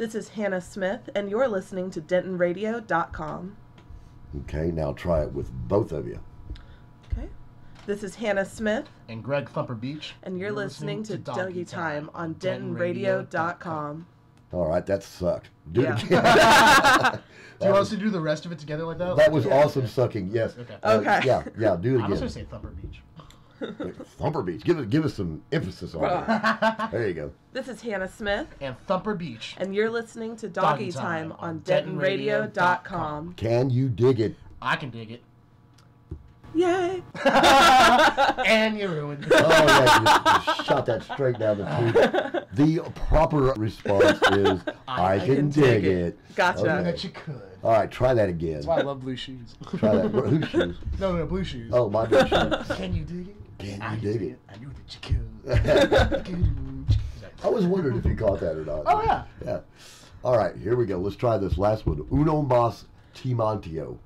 This is Hannah Smith, and you're listening to DentonRadio.com. Okay, now try it with both of you. Okay. This is Hannah Smith, And Greg Thumper Beach. and you're, listening, to Doggy Time on DentonRadio.com. All right, that sucked. Do Yeah. it again. Do you want us to do the rest of it together like that? that was awesome sucking. Yes. Okay. Uh, Okay. yeah, yeah. Do it again. I was again. gonna say Thumper Beach. Thumper Beach. Give it. Give us some emphasis on it. There you go. This is Hannah Smith, And Thumper Beach. and you're listening to Doggy Doggy Time Time on on DentonRadio.com. Can you dig it? I can dig it. Yay! and you ruined it. Oh yeah, you, you shot that straight down the tube. The proper response is I, can, dig it. Gotcha. Okay. that you could. All right, try that again. That's why I love blue shoes. Try that. Wh- Whose shoes? No, no, blue shoes. Oh, my blue shoes. Can you dig it? Can I you dig it? I knew that you could. I was wondering if you caught that or not. Oh, yeah. Yeah. All right, here we go. Let's try this last one. Uno mas timantio.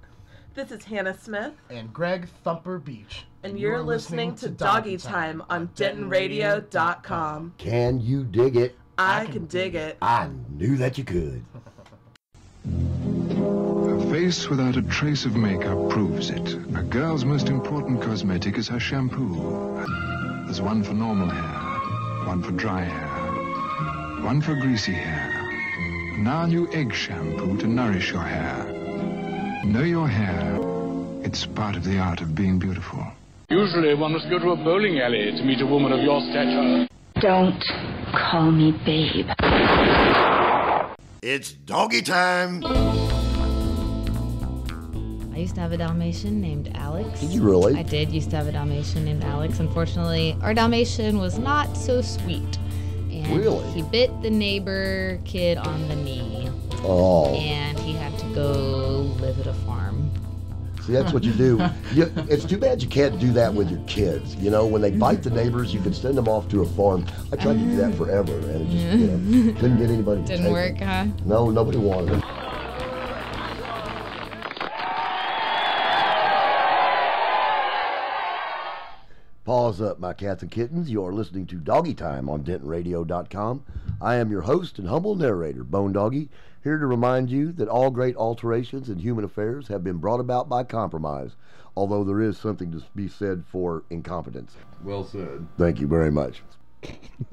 This is Hannah Smith, and Greg Thumper Beach. and you're listening to Doggy Time on DentonRadio.com. Can you dig it? I can dig it. I knew that you could. A face without a trace of makeup proves it. A girl's most important cosmetic is her shampoo. There's one for normal hair, one for dry hair, one for greasy hair. Now new egg shampoo to nourish your hair. Know your hair. It's part of the art of being beautiful. Usually one must go to a bowling alley to meet a woman of your stature. Don't call me babe. It's doggy time. I used to have a Dalmatian named Alex. Did you really? I did used to have a Dalmatian named Alex. Unfortunately, our Dalmatian was not so sweet. And Really? he bit the neighbor kid on the knee. Oh, And he had to go live at a farm. see, that's what you do. You, it's too bad you can't do that with your kids. You know, when they bite the neighbors, you can send them off to a farm. I tried to do that mm. forever, and it just, you know, couldn't get anybody Didn't take work, it. huh? No, nobody wanted it. Up, my cats and kittens. You are listening to Doggy Time on DentonRadio.com. I am your host and humble narrator, Bone Doggy, here to remind you that all great alterations in human affairs have been brought about by compromise, although there is something to be said for incompetence. Well said. Thank you very much.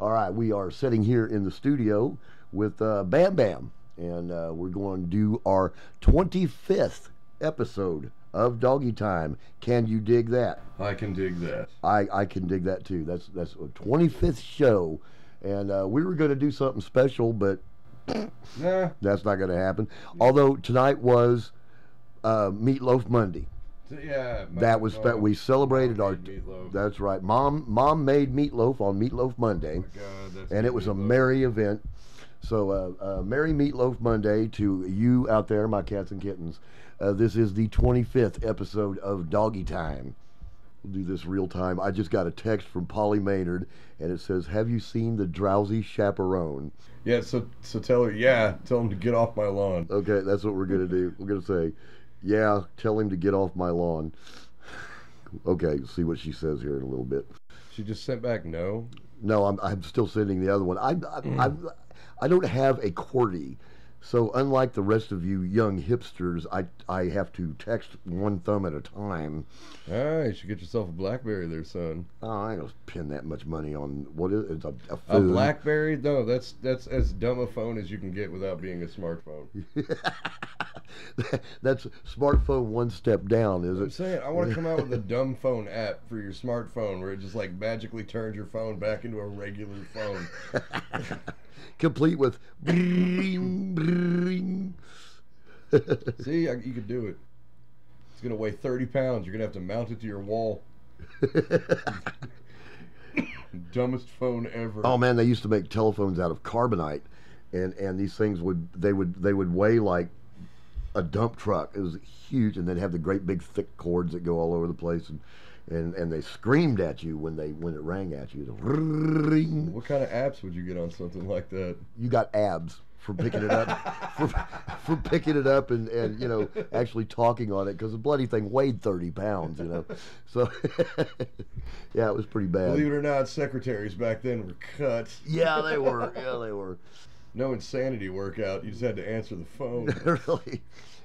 All right, we are sitting here in the studio with uh, Bam Bam, and uh, we're going to do our 25th episode of Doggy Time. Can you dig that? I can dig that. I, I can dig that too. That's that's a 25th show, and uh, we were going to do something special, but Nah. that's not going to happen. Although tonight was uh, Meatloaf Monday. Yeah. That was oh, spe- we celebrated our. meatloaf. That's right. Mom mom made meatloaf on Meatloaf Monday, God, that's and it was a merry event. So, uh, uh, Merry Meatloaf Monday to you out there, my cats and kittens. Uh, this is the 25th episode of Doggy Time. We'll do this real time. I just got a text from Polly Maynard, and it says, "Have you seen the drowsy chaperone?" Yeah. So so tell her. Yeah. Tell him to get off my lawn. Okay, that's what we're gonna do. We're gonna say, "Yeah, tell him to get off my lawn." Okay, see what she says here in a little bit. She just sent back no. No, I'm, I'm still sending the other one. I, I, I, I don't have a QWERTY. So unlike the rest of you young hipsters, I, I have to text one thumb at a time. Ah, you should get yourself a BlackBerry there, son. Oh, I don't spend that much money on what is it? A, a A. BlackBerry? No, that's that's as dumb a phone as you can get without being a smartphone. That's smartphone one step down, is it? I'm saying I want to come out with a dumb phone app for your smartphone where it just like magically turns your phone back into a regular phone. Complete with bring, bring. See, I, you could do it. It's gonna weigh 30 pounds. You're gonna have to mount it to your wall. Dumbest phone ever. Oh man, they used to make telephones out of carbonite, and and these things would they would they would weigh like a dump truck. It was huge, and they'd have the great big thick cords that go all over the place, and and and they screamed at you when they when it rang at you. Ring. What kind of apps would you get on something like that? You got abs for picking it up, for, for picking it up and and you know actually talking on it because the bloody thing weighed thirty pounds. You know, so yeah, it was pretty bad. Believe it or not, secretaries back then were cut. Yeah, they were. Yeah, they were. No insanity workout. You just had to answer the phone. really.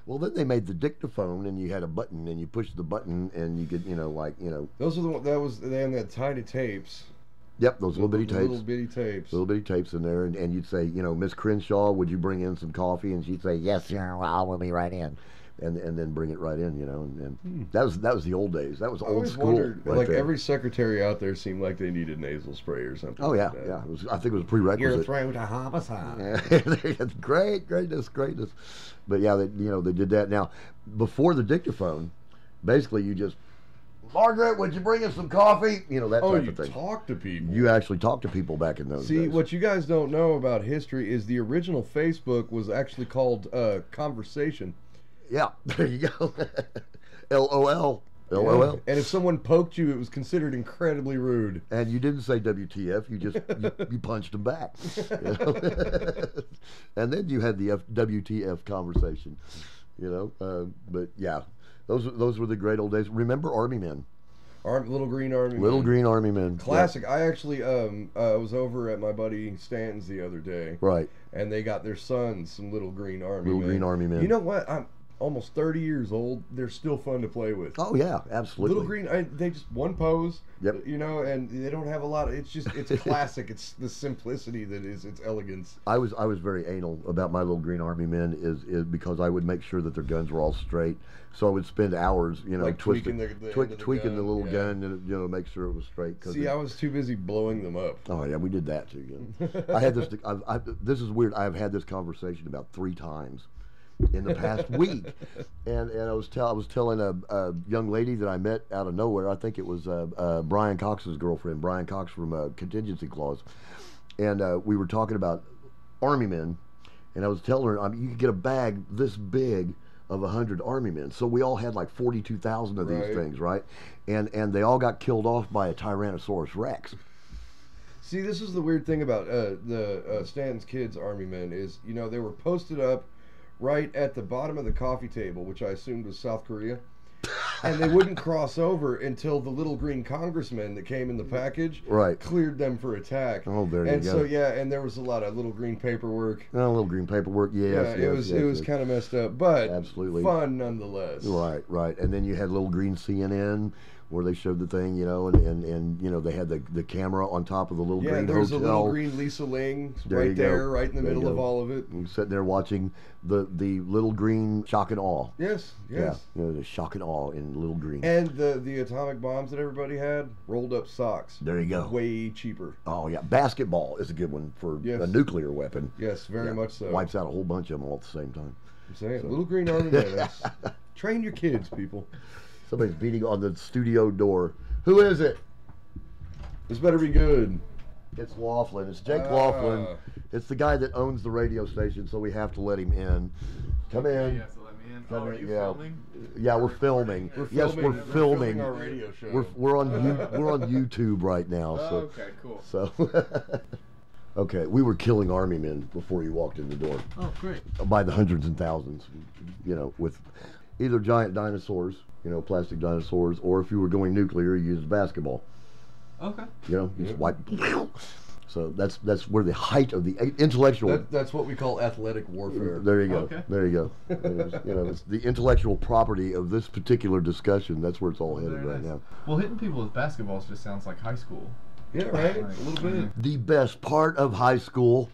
Well, then they made the dictaphone, and you had a button, and you push the button, and you could, you know, like, you know, Those are the one that was they had that tiny tapes. yep, those little bitty tapes, Little bitty tapes. little bitty tapes in there, and, and you'd say, you know, Miss Crenshaw, would you bring in some coffee? And she'd say, yes, sir, I will be right in, and and then bring it right in, you know, and, and that was that was the old days. That was I old school. wondered, right like there. every secretary out there seemed like they needed nasal spray or something. Oh yeah, like yeah. It was, I think it was a prerequisite. throat to homicide. Yeah, great, greatness, greatness. But yeah, they, you know, they did that. Now, before the dictaphone, basically you just, Margaret, would you bring us some coffee? You know that Oh, type you of thing. talk to people. You actually talk to people back in those See, days. what you guys don't know about history is the original Facebook was actually called uh, Conversation. Yeah, there you go. LOL, LOL. And if someone poked you, it was considered incredibly rude. And you didn't say WTF. You just you, you punched them back. you know? and then you had the F, WTF conversation. You know, uh, but yeah, those those were the great old days. Remember Army Men, Arm, Little Green Army. Little Man. Green Army Men. Yeah, Classic. I actually um uh, was over at my buddy Stanton's the other day, right. and they got their sons some Little Green Army. Little men. Green Army Men. You know what? I'm almost 30 years old. They're still fun to play with. Oh yeah, absolutely. Little Green, I, they just one pose. Yep. You know, and they don't have a lot of. It's just it's classic. it's the simplicity that is its elegance. I was I was very anal about my little green army men is is because I would make sure that their guns were all straight. So I would spend hours, you know, Like twisting, tweaking the- the twi- the tweaking the little yeah. gun, and you know, make sure it was straight. 'cause See, it- I was too busy blowing them up. Oh yeah, we did that too. Yeah. I had this. I've, i this is weird. I've had this conversation about three times in the past week, and and I was tell I was telling a, a young lady that I met out of nowhere. I think it was uh, uh, Brian Cox's girlfriend, Brian Cox from uh, Contingency Clause, and uh, we were talking about army men, and I was telling her I mean, you could get a bag this big of a hundred army men. So we all had like forty-two thousand of these Right. things, right? And and they all got killed off by a Tyrannosaurus Rex. See, this is the weird thing about uh, the uh, Stanton's kids, Army Men, is you know they were posted up right at the bottom of the coffee table, which I assumed was South Korea, and they wouldn't cross over until the little green congressman that came in the package Right. cleared them for attack. Oh, there you and go. so yeah, and there was a lot of little green paperwork. Oh, a little green paperwork, yes. yeah, yes, it was yes, it was yes. kind of messed up, but Absolutely. fun nonetheless. Right, right. And then you had little green CNN where they showed the thing, you know, and, and, and you know, they had the, the camera on top of the little Yeah, green there's hotel. a little green Lisa Ling There right go. there, right in the There middle of all of it. You sitting there watching the, the little green shock and awe. Yes, yes. Yeah, you know, the shock and awe in little green. And the the atomic bombs that everybody had, rolled up socks. there you go. Way cheaper. Oh, yeah. Basketball is a good one for Yes. a nuclear weapon. Yes, very Yeah. much so. Wipes out a whole bunch of them all at the same time. I'm saying, little green army that's- Train your kids, people. Somebody's beating on the studio door. Who is it? This better be good. It's Laughlin. It's Jake Ah. Laughlin. It's the guy that owns the radio station, so we have to let him in. Come in. You have to let me in. Come Oh, are in, you yeah. filming? Yeah, we're filming. We're yes, filming- we're we're filming. filming our radio show. We're, we're on you, we're on YouTube right now. Oh, okay, cool. so. okay, we were killing army men before you walked in the door Oh, great. by the hundreds and thousands. You know, with either giant dinosaurs, you know, plastic dinosaurs, or if you were going nuclear, you used basketball. Okay. You know, you just wipe. So that's that's where the height of the intellectual. That, that's what we call athletic warfare. There you go. Okay. There you go. It is, you know, it's the intellectual property of this particular discussion. That's where it's all headed Very right nice. now. Well, hitting people with basketballs just sounds like high school. Yeah, right. Like, A little mm-hmm. bit. The best part of high school.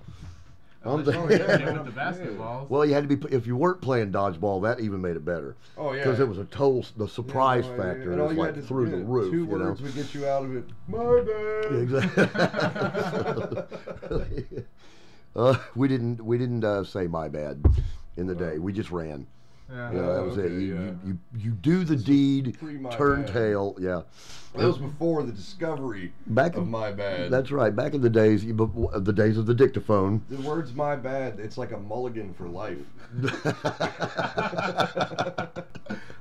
I'm Unless the- you hit with the basketballs. well, you had to be. If you weren't playing dodgeball, that even made it better. Oh yeah. Because it was a total the surprise Yeah, factor. all you like through the roof. Two you know? words would get you out of it. My bad. Exactly. uh, we didn't we didn't uh, say my bad in the day. We just ran. Yeah. You know, that was it. You, yeah. you, you, you do the deed, turn Bad. tail. Yeah. That was before the discovery Back of in- my bad. That's right. Back in the days, the days of the dictaphone. the words my bad. It's like a mulligan for life.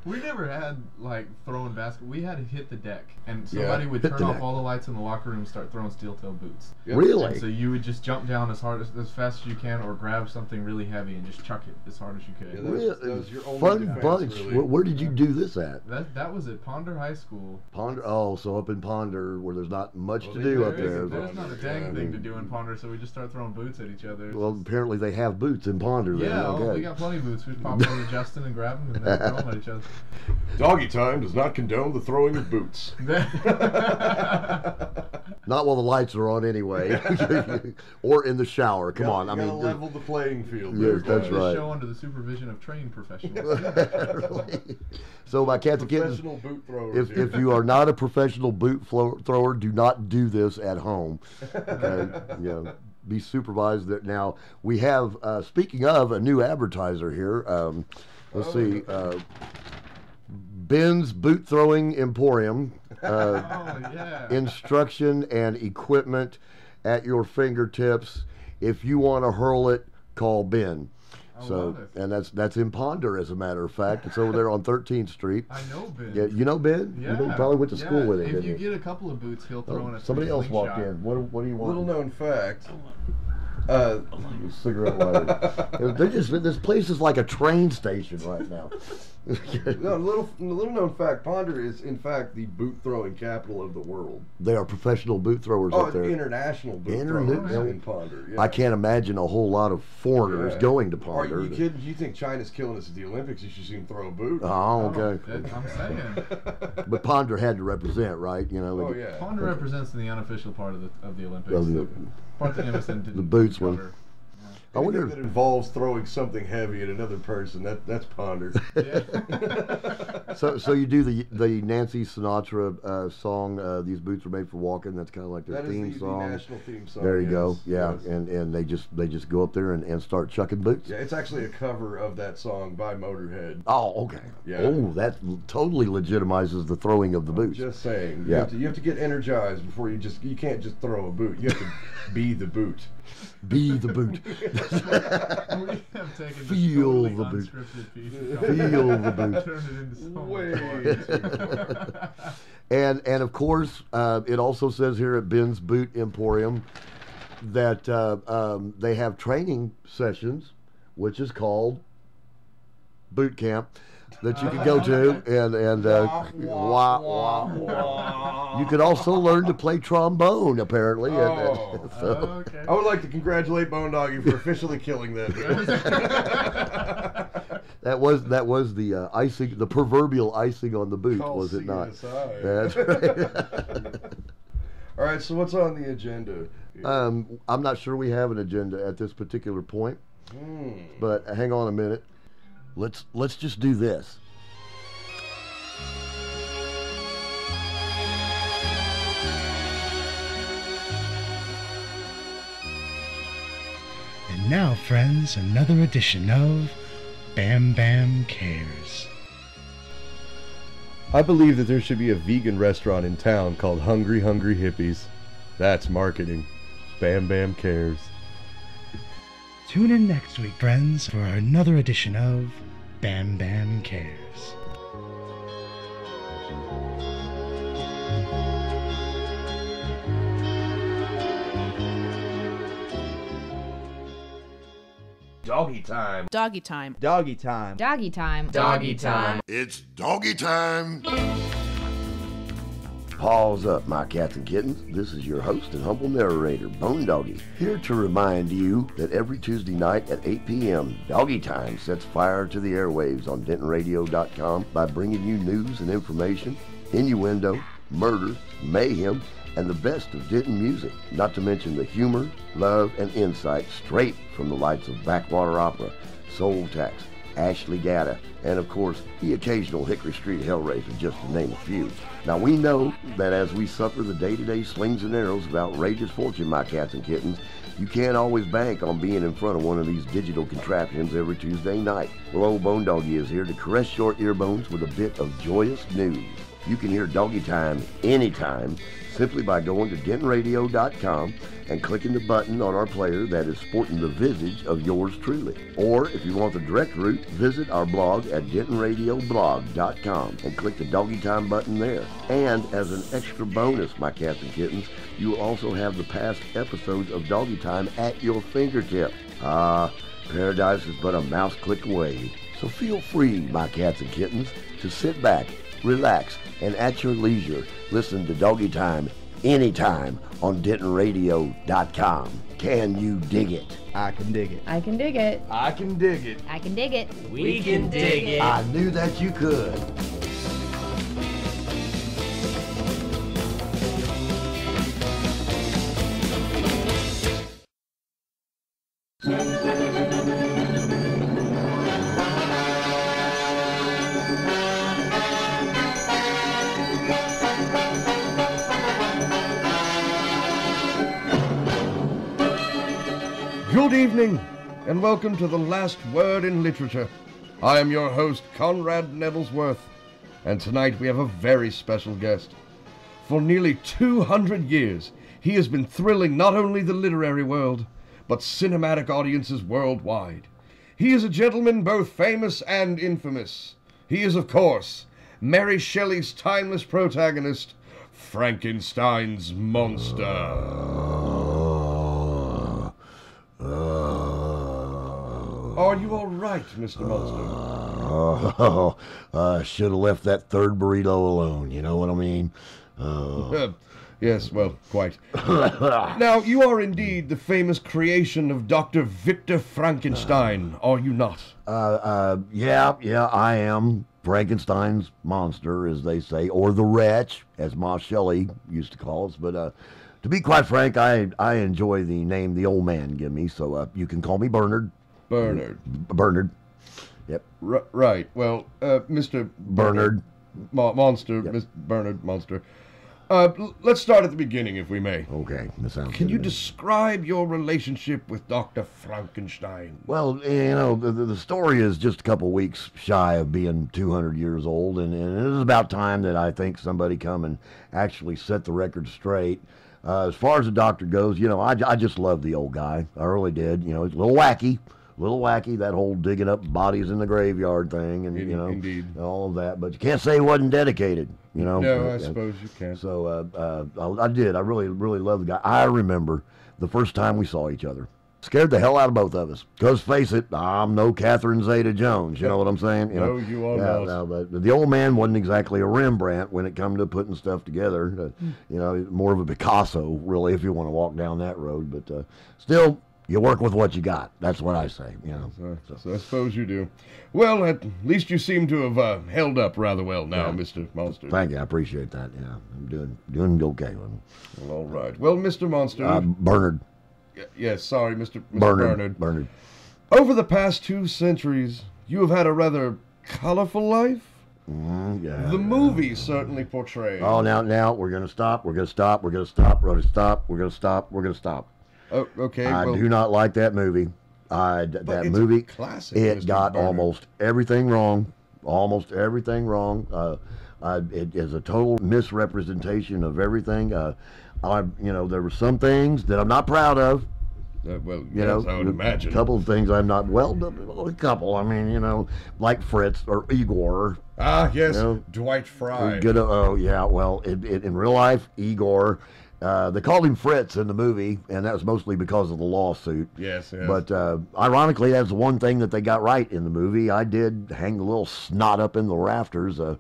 We never had like throwing basket. We had to hit the deck, and Yeah, somebody would hit turn off deck. all the lights in the locker room and start throwing steel toe boots. Yep. Really? And so you would just jump down as hard as, as fast as you can, or grab something really heavy and just chuck it as hard as you could. Yeah, that was- Really? that was your only Fun defense, bunch. really. Where, where did you do this at? That that was at Ponder High School. Ponder. Oh, so up in Ponder, where there's not much Well, to do do up there. in but- There's not a dang yeah, I thing mean- to do in Ponder, so we just start throwing boots at each other. Well, apparently they have boots in Ponder. Then. yeah, oh, okay. oh, we got plenty of boots. We just pop over to Justin and grab them and then throw them at each other. Doggy time does not condone the throwing of boots. Not while the lights are on anyway, or in the shower. Come Gotta- on, I gotta mean, level the playing field. Yes, there, that's right. Show under the supervision of trained professionals. Really? so my cats and kittens. Professional boot throwers. If, here. if you are not a professional boot flo- thrower, do not do this at home. Okay, you know, be supervised. That now we have. Uh, speaking of a new advertiser here, um, let's Oh. see, uh, Ben's Boot Throwing Emporium. Uh, oh yeah. instruction and equipment at your fingertips. If you want to hurl it, call Ben. I so, love it. and that's that's in Ponder, as a matter of fact. It's over there on 13th Street. I know Ben. Yeah, you know Ben. Yeah. You probably went to school with him. If didn't you you? get a couple of boots, he'll throw in Oh, a somebody else walked slingshot. in. What, what do you want? Little known fact. Uh, cigarette lighter. They're just this place is like a train station right now. no, little little known fact. Ponder is in fact the boot throwing capital of the world. they are professional boot throwers Oh, up there. international boot Internet- throwers in Ponder. Yeah. I can't imagine a whole lot of foreigners Yeah. going to Ponder. Are Ponder. you kidding? You think China's killing us at the Olympics? You should see them throw a boot. Oh, okay. I'm saying. But Ponder had to represent, right? You know. Oh yeah. Ponder represents the unofficial part of the of the Olympics. Of the- that MSN didn't the boots one. Cover. I wonder. if it involves throwing something heavy at another person. That that's Ponder. Yeah. So, so you do the the Nancy Sinatra uh, song. Uh, These boots are made for walking. That's kind of like their That is theme the, the song. national theme song. there you go. Yeah, yes. and and they just they just go up there and, and start chucking boots. Yeah, it's actually a cover of that song by Motorhead. Oh, okay. Yeah. Oh, that totally legitimizes the throwing of the boots. Just saying. You, Yeah. have to, you have to get energized before you just you can't just throw a boot. You have to be the boot. Be the boot. we have taken Feel the boot. piece Feel the boot. and turned it into so Way. And and of course, uh, it also says here at Ben's Boot Emporium that uh, um, they have training sessions, which is called boot camp, that you can go to, and and uh, wah, wah, wah. you could also learn to play trombone. Apparently, And- and- Oh. so, okay. I would like to congratulate Bone Doggy for officially killing that. that was that was the uh, icing, the proverbial icing on the boot, Call was it not? CSI. That's right. All right, so what's on the agenda? um, I'm not sure we have an agenda at this particular point. Hmm. But hang on a minute. Let's let's just do this. And now, friends, another edition of Bam Bam Cares. I believe that there should be a vegan restaurant in town called Hungry Hungry Hippies. That's marketing. Bam Bam cares. Tune in next week, friends, for another edition of Bam Bam Cares. Doggy time. Doggy time. Doggy time. Doggy time. Doggy time. It's doggy time. Paws up, my cats and kittens. This is your host and humble narrator, Bone Doggy, here to remind you that every Tuesday night at 8 p.m., Doggy Time sets fire to the airwaves on DentonRadio.com by bringing you news and information, innuendo, murder, mayhem, and the best of Denton music, not to mention the humor, love, and insight straight from the lights of Backwater Opera, Soul Tax, Ashley Gatta, and of course, the occasional Hickory Street Hellraiser, just to name a few. Now, we know that as we suffer the day to day slings and arrows of outrageous fortune, my cats and kittens, you can't always bank on being in front of one of these digital contraptions every Tuesday night. Well, old Bone Doggy is here to caress your earbones with a bit of joyous news. You can hear Doggy Time anytime simply by going to dentonradio.com and clicking the button on our player that is sporting the visage of yours truly. Or if you want the direct route, visit our blog at dentonradioblog.com and click the Doggy Time button there. And as an extra bonus, my cats and kittens, you also have the past episodes of Doggy Time at your fingertips. Ah, paradise is but a mouse click away. So feel free, my cats and kittens, to sit back, relax, and at your leisure, listen to Doggy Time anytime on DentonRadio.com. Can you dig it? I can dig it. I can dig it. I can dig it. I can dig it. We can dig it. I knew that you could. Evening, and welcome to The Last Word in Literature. I am your host, Conrad Nettlesworth, and tonight we have a very special guest. For nearly 200 years, he has been thrilling not only the literary world, but cinematic audiences worldwide. He is a gentleman both famous and infamous. He is, of course, Mary Shelley's timeless protagonist, Frankenstein's monster. Are you all right, Mr. Monster? Oh, I should have left that third burrito alone. You know what I mean? Oh. yes, well, quite. now, you are indeed the famous creation of Dr. Victor Frankenstein, are you not? Uh, uh, yeah, yeah, I am Frankenstein's monster, as they say, or the wretch, as Ma Shelley used to call us. But uh, to be quite frank, I I enjoy the name the old man give me, so uh, you can call me Bernard. Bernard. Bernard. Yep. R- right. Well, uh, Mr. Bernard. Mo- Monster, Mr. Bernard Monster. Uh, l- let's start at the beginning, if we may. Okay, that sounds Can good you describe your relationship with Dr. Frankenstein? Well, you know, the, the story is just a couple weeks shy of being 200 years old, and, and it is about time that I think somebody come and actually set the record straight. Uh, as far as the doctor goes, you know, I, I just love the old guy. I really did. You know, he's a little wacky, little wacky, that whole digging up bodies in the graveyard thing, and, you know, indeed. all of that. But you can't say he wasn't dedicated, you know. No, I Uh, suppose you can. So uh, uh, I, I did. I really, really love the guy. I remember the first time we saw each other. Scared the hell out of both of us. Because face it, I'm no Catherine Zeta Jones. You know what I'm saying? You know? No, you are yeah, no, but the old man wasn't exactly a Rembrandt when it come to putting stuff together. Uh, you know, more of a Picasso, really, if you want to walk down that road. But uh, still, you work with what you got. That's what I say. You know. So, so I suppose you do. Well, at least you seem to have uh, held up rather well now, Yeah. Mr. Monster. Thank you. I appreciate that. Yeah, I'm doing doing okay. Well, all right. Well, Mr. Monster. Uh, Bernard. y- yes, sorry, Mr. Mr. Bernard. Bernard. Bernard. Over the past two centuries, you have had a rather colorful life. Mm, yeah. The movie certainly portrays. Oh, now, now we're gonna stop. We're gonna stop. We're gonna stop. We're gonna stop. We're gonna stop. We're gonna stop. Oh, okay. I well, do not like that movie. I that movie. classic, it Mr. got Bernard. almost everything wrong. Almost everything wrong. Uh, I, it is a total misrepresentation of everything. Uh, I, you know, there were some things that I'm not proud of. Uh, well, You yes, know, I would imagine. a couple of things I'm not well. A couple. I mean, you know, like Fritz or Igor. Ah, yes, You know, Dwight Frye. Good. Oh, yeah. Well, it, it, in real life, Igor. Uh, they called him Fritz in the movie, and that was mostly because of the lawsuit. Yes, yes. But uh, ironically, that's the one thing that they got right in the movie. I did hang a little snot up in the rafters. Uh,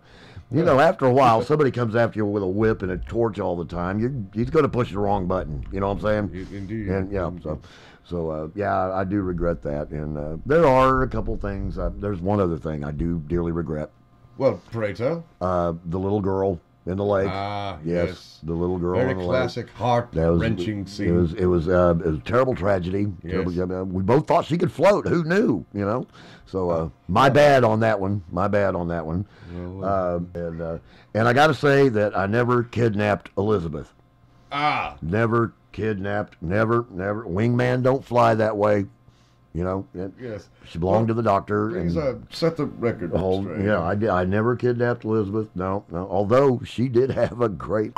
you know, after a while, somebody comes after you with a whip and a torch all the time. You're, he's going to push the wrong button. You know what I'm saying? Indeed. And yeah, so, so uh, yeah, I do regret that. And uh, there are a couple things. Uh, there's one other thing I do dearly regret. Well, pray tell. Uh, the little girl in the lake. Ah, yes, yes. the little girl Very classic, lake. heart-wrenching It scene. was it was uh, it was a terrible tragedy. Terrible, uh, we both thought she could float. Who knew? You know. So uh, my bad on that one. My bad on that one. Uh, and uh, and I got to say that I never kidnapped Elizabeth. Ah, Never kidnapped. Never, never. Wingman don't fly that way. You know. It- yes. She belonged to the doctor. Please and- uh, set the record Oh, straight. yeah, I, did, I never kidnapped Elizabeth. No, no. Although she did have a great.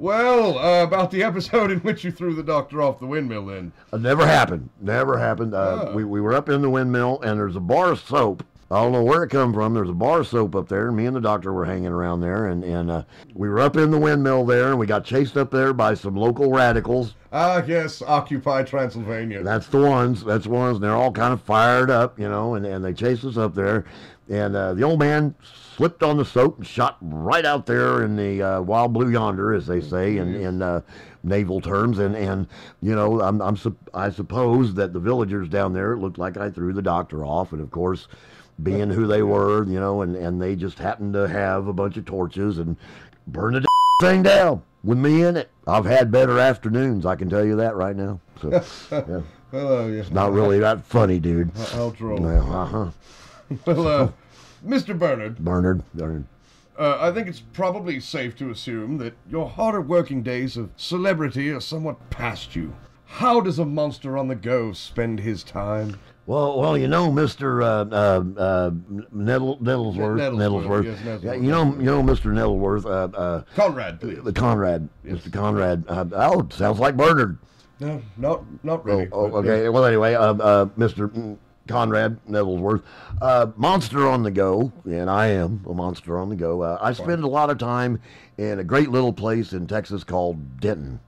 Well, uh, about the episode in which you threw the doctor off the windmill, then. It never happened. Never happened. Uh, Oh. we, we were up in the windmill, and there's a bar of soap. I don't know where it come from. There's a bar of soap up there, and me and the doctor were hanging around there, and, and uh, we were up in the windmill there, and we got chased up there by some local radicals. Ah, yes, Occupy Transylvania. That's the ones. That's the ones. And they're all kind of fired up, you know, and, and they chased us up there. And uh, the old man slipped on the soap and shot right out there in the uh, wild blue yonder, as they say in, in uh, naval terms. And, and you know, I'm, I'm sup- I suppose that the villagers down there it looked like I threw the doctor off. And of course, being who they were, you know, and, and they just happened to have a bunch of torches and burn the thing down with me in it. I've had better afternoons, I can tell you that right now. So, yeah. Oh, yeah. Not really that funny, dude. Droll. Well, uh-huh. Well, uh, Mr. Bernard, Bernard, Bernard. uh, I think it's probably safe to assume that your harder working days of celebrity are somewhat past you. How does a monster on the go spend his time? Well, well, you know, Mister uh, uh, uh, Nettle, Nettlesworth, Nettlesworth, Nettlesworth. yes, Nettlesworth. Yeah, you know, you know, Mister Nettlesworth. Uh, uh, Conrad, please. the Conrad, Yes. Mister Conrad. Uh, oh, sounds like Bernard. No, not not Oh, really. oh, but, okay. Well, anyway, Mister Conrad Nettlesworth, uh, monster on the go, and I am a monster on the go. Uh, I spend a lot of time in a great little place in Texas called Denton.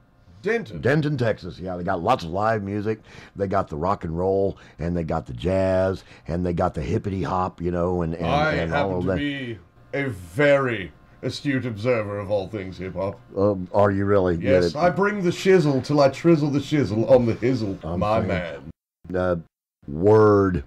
Denton. Denton, Texas. Yeah, they got lots of live music. They got the rock and roll, and they got the jazz, and they got the hippity hop, you know, and, and, I and happen all of to be a very astute observer of all things hip hop. Um, are you really? Yes? I bring the shizzle till I trizzle the shizzle on the hizzle, I'm my saying. man. uh, word.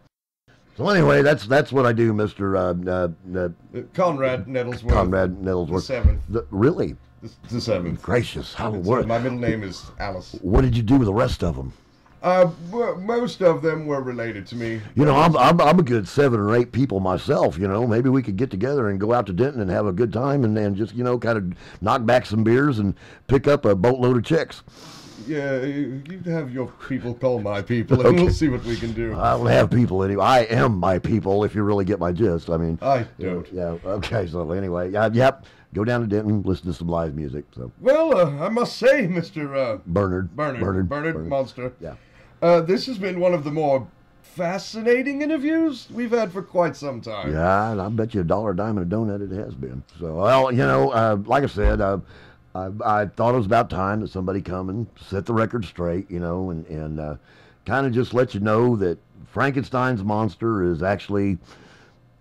So anyway, that's that's what I do, Mister uh, uh, uh, Conrad Nettlesworth. Conrad The Nettlesworth. seventh. The- really? The, the seventh. Gracious, how what? my middle name is Alice. What did you do with the rest of them? Uh, most of them were related to me. You know, I'm, I'm I'm a good seven or eight people myself. You know, maybe we could get together and go out to Denton and have a good time and, and just you know kind of knock back some beers and pick up a boatload of chicks. Yeah, you you have your people call my people, and Okay. we'll see what we can do. I don't have people anyway. I am my people. If you really get my gist, I mean. I don't. Yeah. Okay. So anyway, yeah, yep. Go down to Denton, listen to some live music. So Well, uh, I must say, Mr. Uh, Bernard. Bernard, Bernard. Bernard, Bernard. Monster. Yeah. Uh, this has been one of the more fascinating interviews we've had for quite some time. Yeah, and I bet you a dollar, a dime, and a donut it has been. So, well, you know, uh, like I said, uh, I, I thought it was about time that somebody come and set the record straight, you know, and, and uh, kind of just let you know that Frankenstein's monster is actually,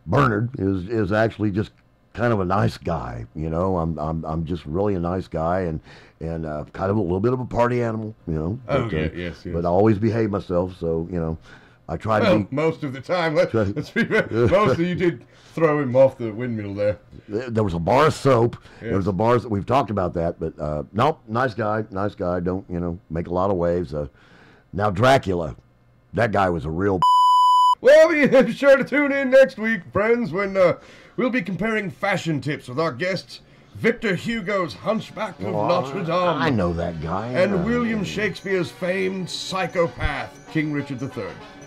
Bernard is, is actually just kind of a nice guy, you know. I'm, I'm, I'm just really a nice guy and, and uh, kind of a little bit of a party animal, you know. Oh, but, yeah, uh, yes, yes. But I always behave myself, so, you know, I try to be. most of the time. Let, let's be fair. Mostly you did throw him off the windmill there. There there was a bar of soap. There was a bar. That we've talked about that, but uh, nope. Nice guy. Nice guy. Don't you know? Make a lot of waves. Uh, now Dracula, that guy was a real. Well, be sure to tune in next week, friends, when uh, we'll be comparing fashion tips with our guests Victor Hugo's Hunchback of Oh, Notre Dame. I know that guy. And Uh, William Shakespeare's famed psychopath, King Richard III.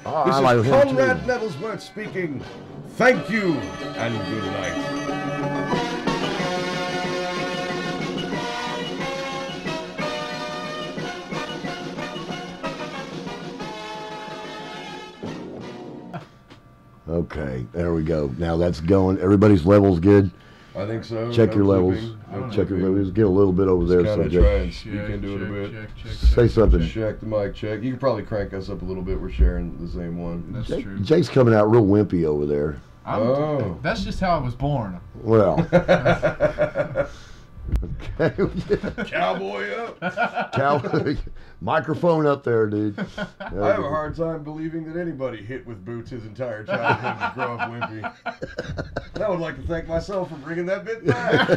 Oh, this I is like Conrad. Nettlesworth speaking. Thank you and good night. Okay, there we go. Now that's going. Everybody's levels good. I think so. Check No your levels. no Check your levels. Get a little bit over there. Just So kinda try and speak Check, into it a bit. check, check, say check, something. Check the mic check. You can probably crank us up a little bit. We're sharing the same one. That's Jake, true. Jake's coming out real wimpy over there. Oh. I'm, Oh. That's just how I was born. Well, Cowboy up. Cow- microphone up there, dude. I have a hard time believing that anybody hit with boots his entire childhood to grow up wimpy. And I would like to thank myself for bringing that bit back.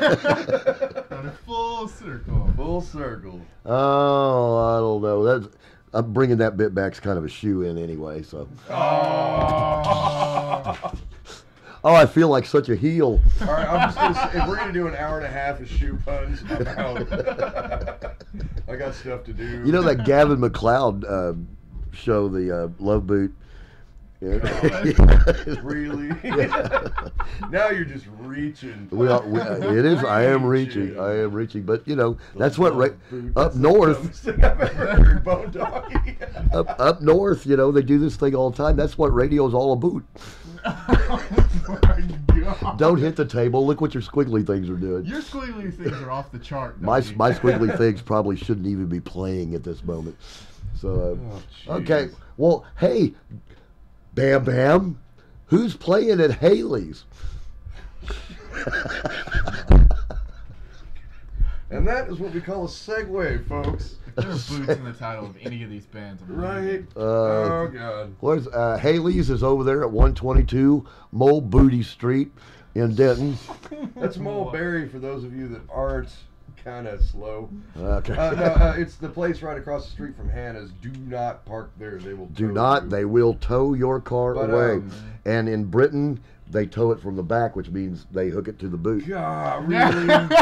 On a full circle. Full circle. Oh, I don't know. That's I'm bringing that bit back's kind of a shoe in anyway. So. Oh, I feel like such a heel. All right, I'm just gonna say, if we're gonna do an hour and a half of shoe puns, I'm out. I got stuff to do. You know that Gavin MacLeod uh, show, the uh, Love Boot. Yeah. really? Yeah. now you're just reaching. We are, we, uh, it is. I am reaching. I am reaching. But you know, that's what ra- up north. I've ever heard, Bone Doggy. up up north, you know, they do this thing all the time. That's what radio's all about. Don't hit the table. Look what your squiggly things are doing. Your squiggly things are off the chart. My my squiggly things probably shouldn't even be playing at this moment. So, uh, okay. Well, hey, Bam Bam, who's playing at Hailey's? And that is what we call a segue, folks. If there are boots in the title of any of these bands, I'm Right. Uh, oh God. Where's uh, Hailey's is over there at 122 Mole Booty Street in Denton. That's Mulberry for those of you that aren't kind of slow. Okay. Uh, no, uh, it's the place right across the street from Hannah's. Do not park there. They will. Do not. you. They will tow your car But, away. um, and in Britain, they tow it from the back, which means they hook it to the boot. God, really?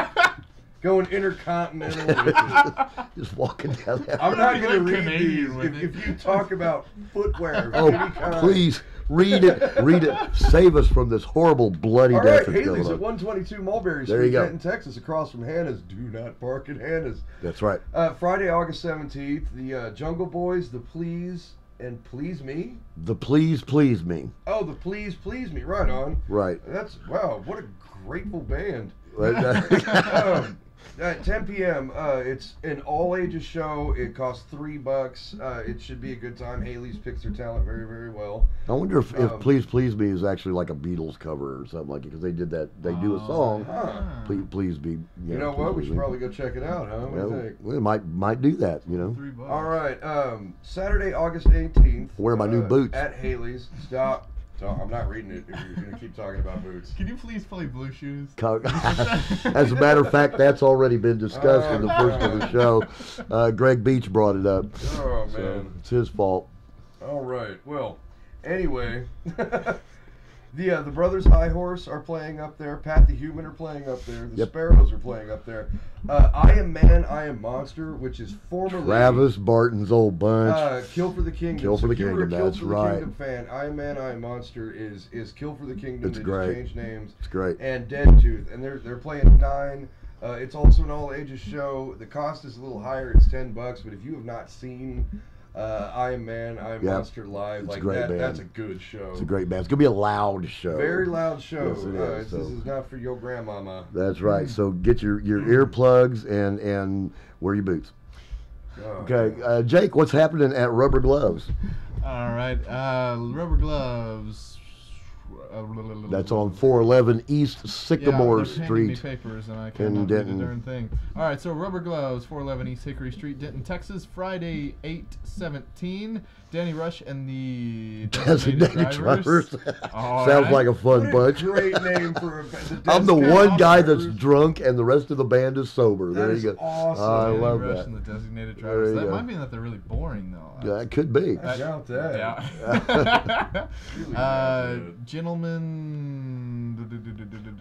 Going intercontinental. with it. Just walking down there. I'm not Be going to read Canadian these. If, if you talk about footwear, Oh, please read it. Read it. Save us from this horrible bloody All death right, that's Hailey's at 122 Mulberry There Street, you go. Denton, Texas, across from Hannah's. Do not park at Hannah's. That's right. Uh, Friday, August 17th, the uh, Jungle Boys, the Please and Please Me. The please, please me. Oh, the Please Please Me. Right on. Right. That's wow. What a grateful band. Um, at 10 p.m. Uh, it's an all ages show. It costs three bucks. Uh, it should be a good time. Hailey's picks their talent very, very well. I wonder if, if Um, "Please Please Me" is actually like a Beatles cover or something like it because they did that. They do a song. Huh. Please, please be. You know what? We should probably go check it out, huh? What do you think? we might might do that. You know. Three bucks. All right. Um, Saturday, August 18th. Wear my new uh, boots. At Hailey's. Stop. Stop. I'm not reading it if you're going to keep talking about boots. Can you please play Blue Shoes? As a matter of fact, that's already been discussed in the first of the show. Uh, Greg Beach brought it up. Oh, So man. it's his fault. All right. Well, anyway, the uh, the brothers High Horse are playing up there. Pat the Human are playing up there. The Yep. Sparrows are playing up there. Uh, I am Man, I am Monster, which is formerly Travis Barton's old bunch. Uh, Kill for the Kingdom. Kill for So the if you were Kingdom, Kill that's for the right. Kingdom fan. I am Man, I am Monster is is Kill for the Kingdom. It's they great. just changed names. it's great. And Dead Tooth, and they're they're playing nine. Uh, it's also an all ages show. The cost is a little higher. It's ten bucks. But if you have not seen uh, I am Man, I am Yeah. Monster live, It's a like great that, band. that's a good show. It's a great band. It's gonna be a loud show. Very loud show. Yes, it Uh, is, it's- so- This is not for your grandmama. That's right. So get your your earplugs and and wear your boots. Oh, Okay, uh, Jake, what's happening at Rubber Gloves? All right. Uh, rubber gloves. Uh, That's on 411 East Sycamore yeah, Street. Papers and I in cannot read a Denton. darn thing. All right, so Rubber Gloves, 411 East Hickory Street, Denton, Texas, Friday, 8:17. Danny Rush and the Designated drivers. All Sounds right. like a fun bunch. Great name for a band. I'm the one guy that's drunk and the rest of the band is sober. That there is you go. awesome. I Danny love Rush that. and the designated There drivers. That go. might mean that they're really boring though. Yeah, it could be. I doubt that. Yeah. Really uh, gentlemen.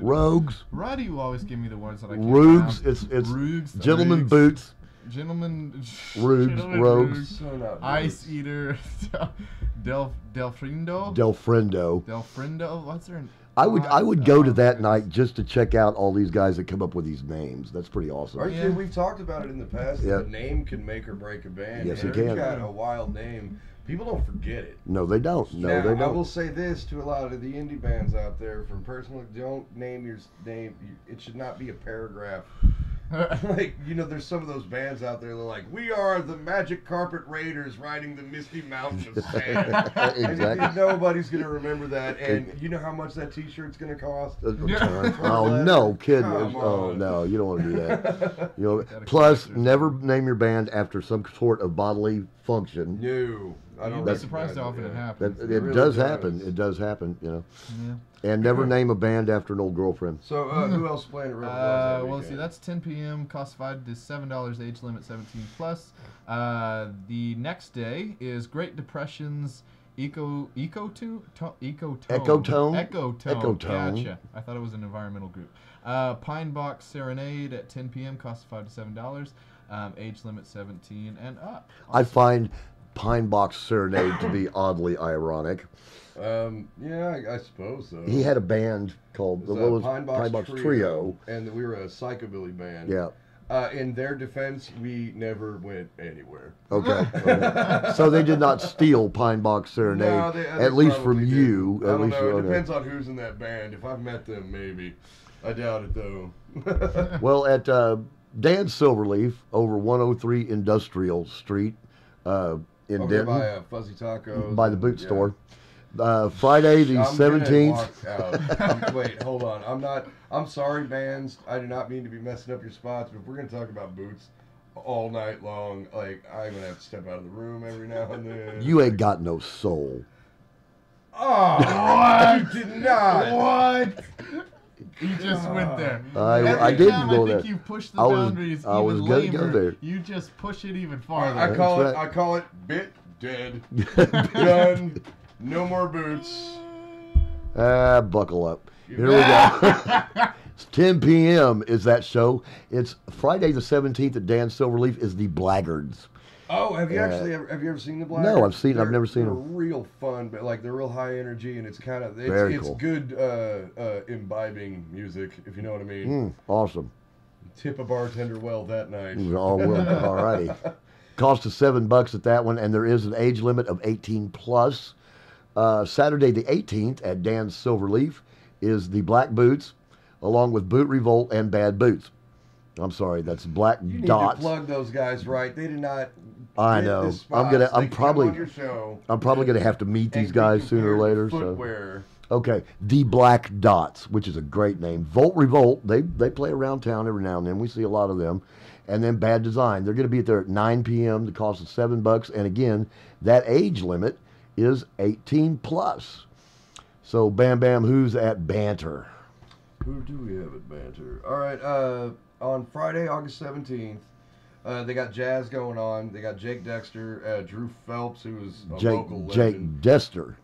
Rogues, Why do you always give me the words that I can't Rogues. It's it's Rugs, gentleman Rugs, boots. Gentlemen. Rugs, gentlemen rogues. So Ice Eater. Del Delfrindo. Delfriendo. Delfrindo. What's their? I would I would go to that uh, night just to check out all these guys that come up with these names. That's pretty awesome. Are Yeah. kidding? We've talked about it in the past. Yeah. that A name can make or break a band. Yes, it can. Got a wild name. People don't forget it. No, they don't. No, now, they I will say this to a lot of the indie bands out there from personal don't name your name. It should not be a paragraph. like you know, there's some of those bands out there. They're like, "We are the Magic Carpet Raiders riding the Misty Mountains of Sand." And Exactly. nobody's gonna remember that. And you know how much that T-shirt's gonna cost? Oh no, kid! Oh no, you don't want to do that. You know, plus never name your band after some sort of bodily function. No, I don't. You'd be That's- surprised how often it That, happens. it really does does. happen. It does happen. You know, Yeah. and never name a band after an old girlfriend. So uh, who else playing at Rebel Uh, well, let's see. That's 10 p.m. Cost five to seven dollars. Age limit 17 plus. Uh, the next day is Great Depression's Eco Eco to, to Eco Tone. Ecotone? Eco Tone. Ecotone. Gotcha. I thought it was an environmental group. Uh, Pine Box Serenade at 10 p.m. Cost five to seven dollars. Um, age limit 17 and up. I find Pine Box Serenade to be oddly ironic. Um, yeah, I, I suppose so. He had a band called the was, what uh, was Pine Box, Box Trio, Trio. and we were a psychobilly band. Yeah. Uh, in their defense, we never went anywhere. Okay. okay. so they did not steal Pine Box Serenade, No, they- they at least from probably you. didn't. I At don't least know. It okay. depends on who's in that band. If I've met them, maybe. I doubt it though. Well, at uh, Dan's Silverleaf over 103 Industrial Street uh, in Over Denton, by uh, Fuzzy Tacos. by the and- boot yeah. store. Uh, Friday the 17th. walk out. I'm- wait, hold on. I'm not. I'm sorry, bands. I do not mean to be messing up your spots, but if we're gonna talk about boots all night long, like I'm gonna have to step out of the room every now and then. You ain't got no soul. Oh, you did not. What? You just went there. I- Every I didn't time go I think there. you pushed the I was- boundaries I was even gonna go there. You just push it even farther. I call it. Right. I call it bit dead. Done. No more boots. Ah, buckle up. Here we go. it's 10 p.m. is that show. It's Friday the 17th at Dan Silverleaf is the Blackguards. Oh, have you Uh, actually ever, have you ever seen the Black? No, I've seen- I've never seen they're them. Real fun, but like they're real high energy, and it's kind of it's, Very it's cool. good uh, uh, imbibing music, if you know what I mean. Mm, awesome. Tip a bartender well that night. Oh, well, all righty. Cost us seven bucks at that one, and there is an age limit of 18 plus. Uh, Saturday the 18th at Dan's Silverleaf is the Black Boots, along with Boot Revolt and Bad Boots. I'm sorry, that's Black You need Dots. to plug those guys right. They did not. I know. I'm gonna. I'm come probably. your show I'm probably gonna have to meet these guys sooner or later. So. Footwear. Okay, the Black Dots, which is a great name. Volt Revolt, they they play around town every now and then. We see a lot of them. And then Bad Design, they're going to be there at 9 p.m. The cost is seven bucks, and again, that age limit is 18 plus. So Bam Bam, who's at Banter? Who do we have at Banter? All right. Uh, on Friday, August 17th, uh, they got jazz going on. They got Jake Dexter, uh, Drew Phelps, who is a Jake local Jake legend. Dester.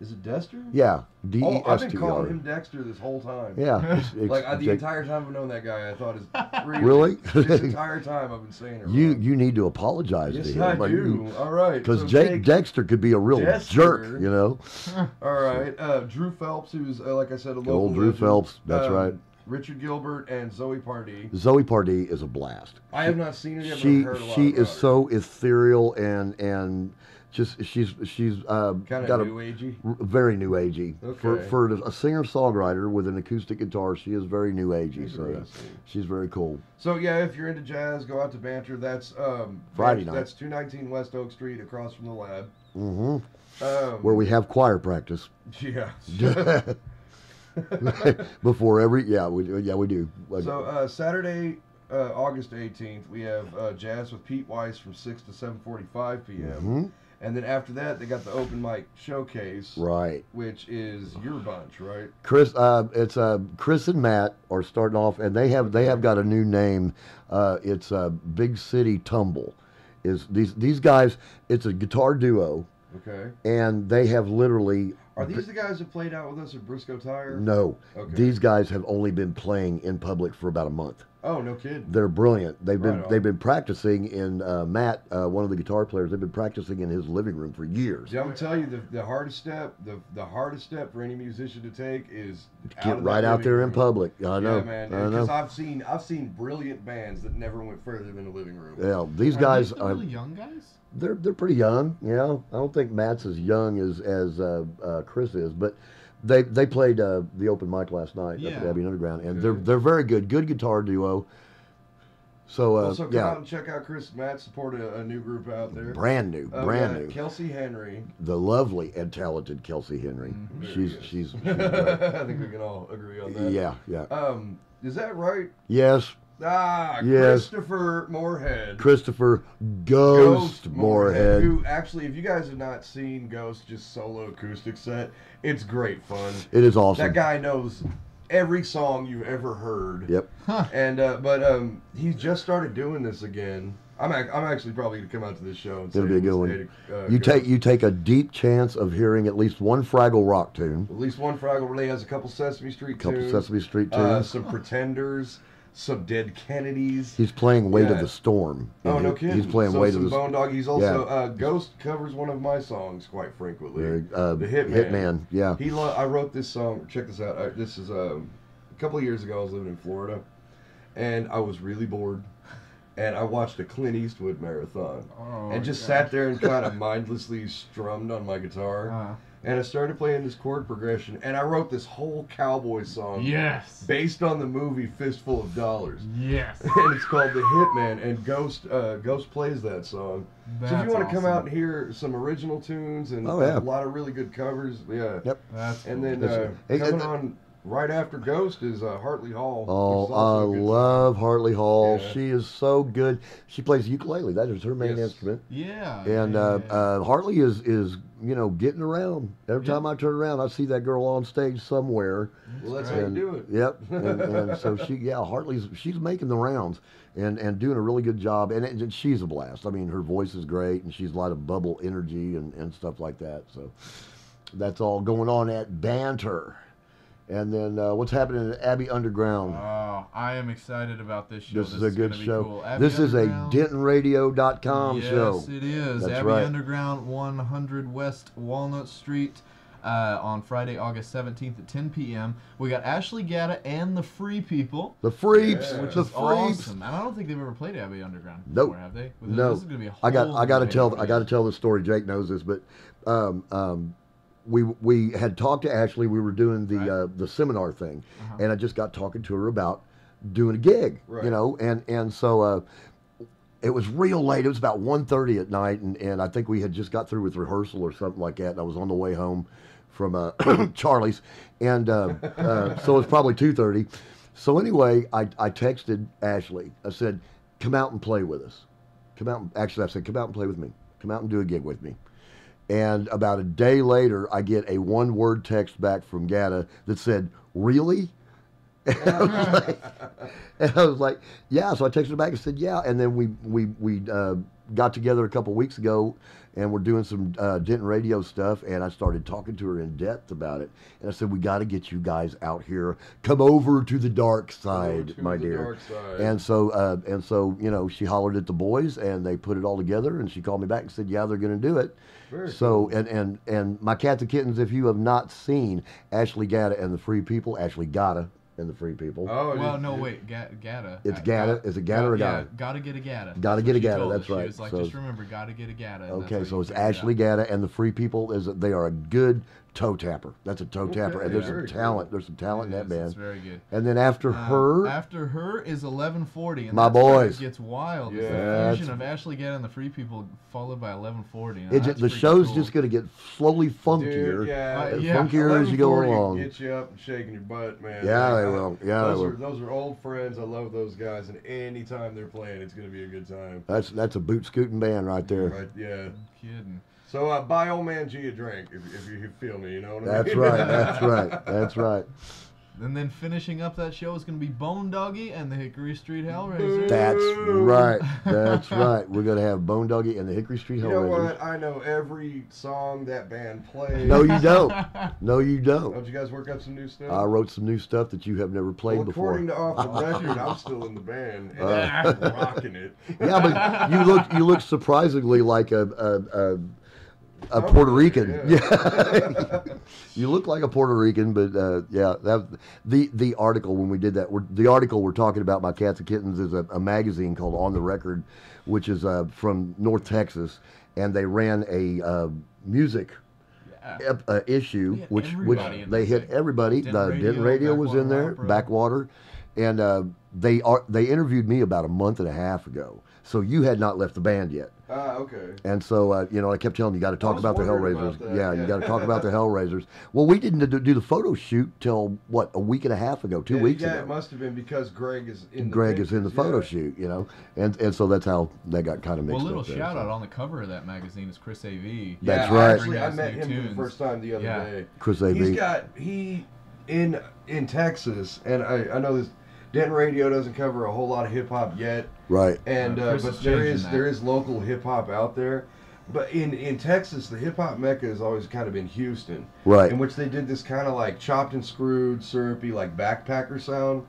Is it Dexter? Yeah, D E Oh, I've been calling him Dexter this whole time. Yeah, it's- it's like uh, the Jake- entire time I've known that guy, I thought his Really? this entire time I've been saying it. You you need to apologize Yes, to him. I Like, do. All right, Because so Jake, Jake Dexter could be a real Dexter. jerk, you know. All right, uh, Drew Phelps, who's uh, like I said, a local Old Drew legend. Phelps, that's Um, right. Richard Gilbert and Zoe Pardee. Zoe Pardee is a blast. I have not seen her yet, She heard a lot she is her. so ethereal and and just she's she's uh, Kinda got new a agey? very new agey Okay. for a singer songwriter with an acoustic guitar. She is very new agey, so she's very cool. So yeah, if you're into jazz, go out to Banter. That's um, Friday night. That's 219 West Oak Street, across from the lab. hmm Um, Where we have choir practice Yeah. before every yeah we yeah we do. So uh, Saturday, uh, August 18th, we have uh, jazz with Pete Weiss from 6 to 7:45 p.m. Mhm. And then after that, they got the open mic showcase, Right. Which is your bunch, right? Chris, uh, it's uh, Chris and Matt are starting off, and they have they have got a new name. Uh, it's uh, Big City Tumble. Is these these guys? It's a guitar duo, Okay. and they have literally. Are these the guys that played out with us at Briscoe Tire? No, Okay. these guys have only been playing in public for about a month. Oh, no kidding. They're brilliant. They've been on. they've been practicing in uh, Matt, uh, one of the guitar players. They've been practicing in his living room for years. See, I'm gonna tell you the, the hardest step, the the hardest step for any musician to take is out Get of right out living there in public. I know. Yeah, man. Because. I've seen I've seen brilliant bands that never went further than the living room. Yeah, these Are guys they still are really young guys? They're they're pretty young. You know, I don't think Matt's as young as as uh, uh, Chris is, but they they played uh, the open mic last night at Yeah. the Abbey Underground, and they're they're very good. Good guitar duo. So uh, also, come yeah, out and check out Chris Matt support a, a new group out there. brand new, Uh, brand new. Kelsey Henry. the lovely and talented Kelsey Henry. There She's she's, she's I think we can all agree on that. yeah yeah. Um, is that right? Yes, Ah, Yes. Christopher Moorhead. Christopher Ghost, Moorhead. Who actually, if you guys have not seen Ghost just solo acoustic set, it's great fun. It is awesome. That guy knows every song you've ever heard. Yep. And uh, but um, he's just started doing this again. I'm ac- I'm actually probably gonna come out to this show and It'll say be a good one. to, uh, You Ghost. take you take a deep chance of hearing at least one Fraggle Rock tune. At least one Fraggle Really has a couple Sesame Street Couple tunes. Sesame Street Uh, tunes. some Pretenders, some Dead Kennedys. He's playing Weight Yeah. of the Storm. Oh And no he- kidding! He's playing so Weight some of the Bone Dog. He's also Yeah. uh, Ghost covers one of my songs quite frequently. Uh, the Hitman. Hitman, yeah. He lo- I wrote this song. Check this out. I, this is um, a couple of years ago. I was living in Florida, and I was really bored, and I watched a Clint Eastwood marathon, Oh, and just gosh. sat there and kind of mindlessly strummed on my guitar. Uh. And I started playing this chord progression, and I wrote this whole cowboy song. Yes. Based on the movie Fistful of Dollars. Yes. and it's called The Hitman, and Ghost uh, Ghost plays that song. so if you want to come out and hear some original tunes and Oh, yeah. a lot of really good covers, yeah. Yep. That's And cool. then That's- uh, Hey, coming uh, on right after Ghost is uh, Hartley Hall. Oh, I love Hartley Hall. Yeah. She is so good. She plays ukulele. That is her main Yes. instrument. Yeah. And yeah, uh, uh, Hartley is is you know getting around. Every Yeah. time I turn around, I see that girl on stage somewhere. Well, that's how you do it. Yep. And, and so she, yeah, Hartley's she's making the rounds and and doing a really good job. And, it, and she's a blast. I mean, her voice is great, and she's a lot of bubble energy and and stuff like that. So that's all going on at Banter. And then uh, what's happening at Abbey Underground? Oh, I am excited about this show. This, is a good show. Cool. This is a DentonRadio.com yes, show. Yes, it is. That's Abbey right. Underground, 100 West Walnut Street, uh, on Friday, August 17th at 10 p.m. We got Ashley Gatta and the Free People. The Freeps, Yeah. Which the is Freeps. awesome. And I don't think they've ever played Abbey Underground Nope. have they? No, This is gonna be a I got whole I got to tell I got to tell the story. Jake knows this, but um, um, we we had talked to Ashley. We were doing the Right. uh, the seminar thing, Uh-huh. and I just got talking to her about doing a gig. Right. You know, and and so. Uh, it was real late. It was about 1.30 at night, and, and I think we had just got through with rehearsal or something like that. And I was on the way home from uh, Charlie's, and uh, uh, so it was probably 2.30. So anyway, I, I texted Ashley. I said, "Come out and play with us. Come out." And, actually, I said, "Come out and play with me. Come out and do a gig with me." And about a day later, I get a one-word text back from Gatta that said, "Really?" And I, was like, and I was like, "Yeah." So I texted her back and said, "Yeah." And then we we we uh, got together a couple weeks ago, and we're doing some uh, Denton radio stuff. And I started talking to her in depth about it. And I said, "We got to get you guys out here. Come over to the dark side, my dear." side. And so uh, and so you know, she hollered at the boys, and they put it all together. And she called me back and said, "Yeah, they're going to do it." Very so and and and my cats and kittens, if you have not seen Ashley Gatta and the Free People, Ashley Gatta and the Free People. Oh, Well, you- no, you- wait, Ga- Gatta. It's Uh, Gatta. Gat- Is it Gatta or yeah, Gatta? Gotta get a Gatta. Gotta That's get a what she Gatta, that's She right. was like, So- just remember, gotta get a Gatta. Okay, so it's figure. Ashley Gatta and the Free People. Is they are a good toe tapper. That's a toe tapper, and there's very some cool. talent. There's some talent It in that is, It's band. very good. And then after Uh, her, after her is 1140. And My that's where boys. It gets wild. It's Yeah. the fusion of Ashley Gatta and the Free People followed by 1140. Now, it ju- the show's cool. just going to get slowly funkier. Dude, yeah, Uh, and yeah. funkier as you go along. Get you up and shaking your butt, man. Yeah, Like, they will. Yeah, they those will. are those are old friends. I love those guys, and anytime they're playing, it's gonna be a good time. That's that's a boot scooting band right there. Right? Yeah. kidding. So uh, buy old man G a drink if, if you feel me. You know what I That's mean? right. That's right. That's right. And then finishing up that show is going to be Bone Doggy and the Hickory Street Hellraiser. That's right. That's right. We're gonna have Bone Doggy and the Hickory Street You know what? I know every song that band plays. No, you don't. No, you Don't don't. you guys work up some new stuff? I wrote some new stuff that you have never played well, before. according to off the record, I'm still in the band and Uh. I'm rocking it. yeah, but you look you look surprisingly like a a, a, a Oh, Puerto Rican. yeah. Yeah. you look like a Puerto Rican, but uh, yeah, that the the article when we did that. We're, the article we're talking about, my cats and kittens, is a, a magazine called On the Record, which is uh, from North Texas, and they ran a uh, music. Yeah. ep- uh, issue, which which they hit everybody. Denton the Radio, Denton Radio was in there, Opera. Backwater, and uh, they are they interviewed me about a month and a half ago. So you had not left the band yet. Ah, okay. And so, uh, you know, I kept telling you, you got to talk about the wondering Hellraisers. about that, yeah, you got to talk about the Hellraisers. Well, we didn't do, do the photo shoot till what a week and a half ago, two yeah, weeks yeah, ago. it must have been because Greg is in. The Greg is in the photo yeah. shoot, you know, and and so that's how that got kind of mixed Well, a little up. there, shout so. out on the cover of that magazine is Chris A.V. That's yeah, right. Actually, I met new him for the first time the other Yeah. day. Chris A.V.. He's got he in in Texas, and I I know this. Denton Radio doesn't cover a whole lot of hip hop yet, Right. and Uh, uh, but is there changing is that. there is local hip hop out there. But in in Texas, the hip hop mecca has always kind of been Houston, Right. In which they did this kind of like chopped and screwed, syrupy, like backpacker sound.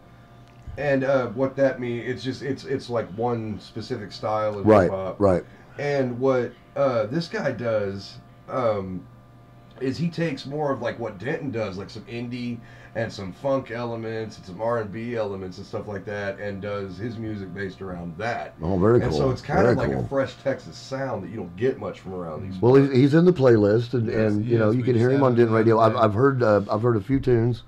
And uh, what that means, it's just it's it's like one specific style of Right. hip hop. Right. And what uh, this guy does um, is he takes more of like what Denton does, like some indie and some funk elements and some R and B elements and stuff like that, and does his music based around that. Oh, very and cool. And so it's kind Very of like cool. a fresh Texas sound that you don't get much from around these. Well, he's, he's in the playlist, and, Yes, and you know you can hear him on added Radio. I've. I've heard uh, I've heard a few tunes.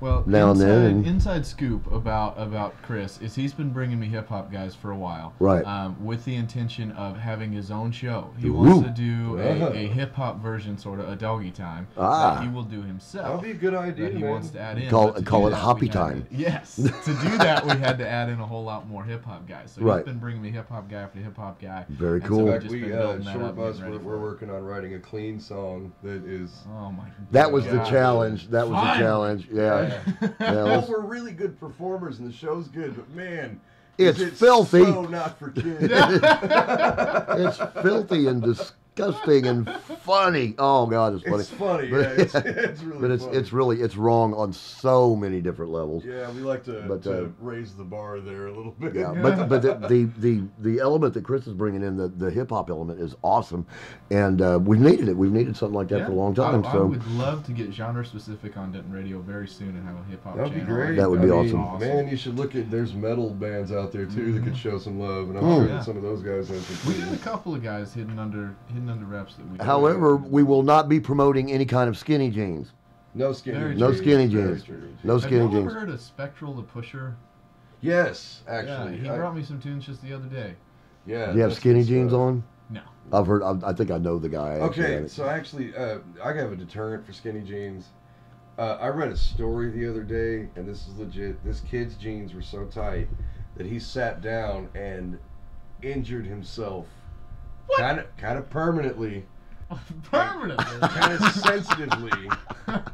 Well, now and inside, then, inside scoop about about Chris is he's been bringing me hip hop guys for a while, Right. Um, with the intention of having his own show. He Ooh. wants to do a, a hip hop version, sort of a doggy time Ah. that he will do himself. That'd be a good idea, he man. wants to add in. Call- call it that, Hoppy Time. to- yes, to do that we had to add in a whole lot more hip hop guys. So Right. he's been bringing me hip hop guy after hip hop guy. Very and so cool. We've fact, just we been uh, building that short up, bus. getting We're, we're working on writing a clean song that is. Oh my. That was the challenge. That was the challenge. Yeah. Yeah well, we're really good performers, and the show's good, but man, It's is it filthy. So not for kids. it's filthy and disgusting and funny. Oh God, it's funny. It's funny, But- yeah, it's- it's really but it's funny. it's really it's wrong on so many different levels. Yeah, we like to, But, to uh, raise the bar there a little bit. Yeah, but but the, the the the element that Chris is bringing in the the hip hop element is awesome, and uh, we've needed it. We've needed something like that Yeah, for a long time. I, I so would love to get genre specific on Denton Radio very soon and have a hip hop That'd be great. That would be I mean, awesome. Man, you should look at. There's metal bands out there too that could show some love, and I'm Mm. sure Yeah. that some of those guys have some. We got a couple of guys hidden under hidden under reps that we. However, we will not be promoting any kind of skinny jeans. No skinny. Very No true. skinny Very jeans. true. No Have skinny you jeans. ever heard of Spectral the Pusher? Yes, Yeah, actually. he I- brought me some tunes just the other day. yeah. Do you have skinny jeans stuff. on? No. I've heard. I, I think I know the guy. actually, Okay, and- so actually, uh, I have a deterrent for skinny jeans. Uh, I read a story the other day, and this is legit. This kid's jeans were so tight that he sat down and injured himself, kind of, kind of permanently, Permanently. kind of sensitively.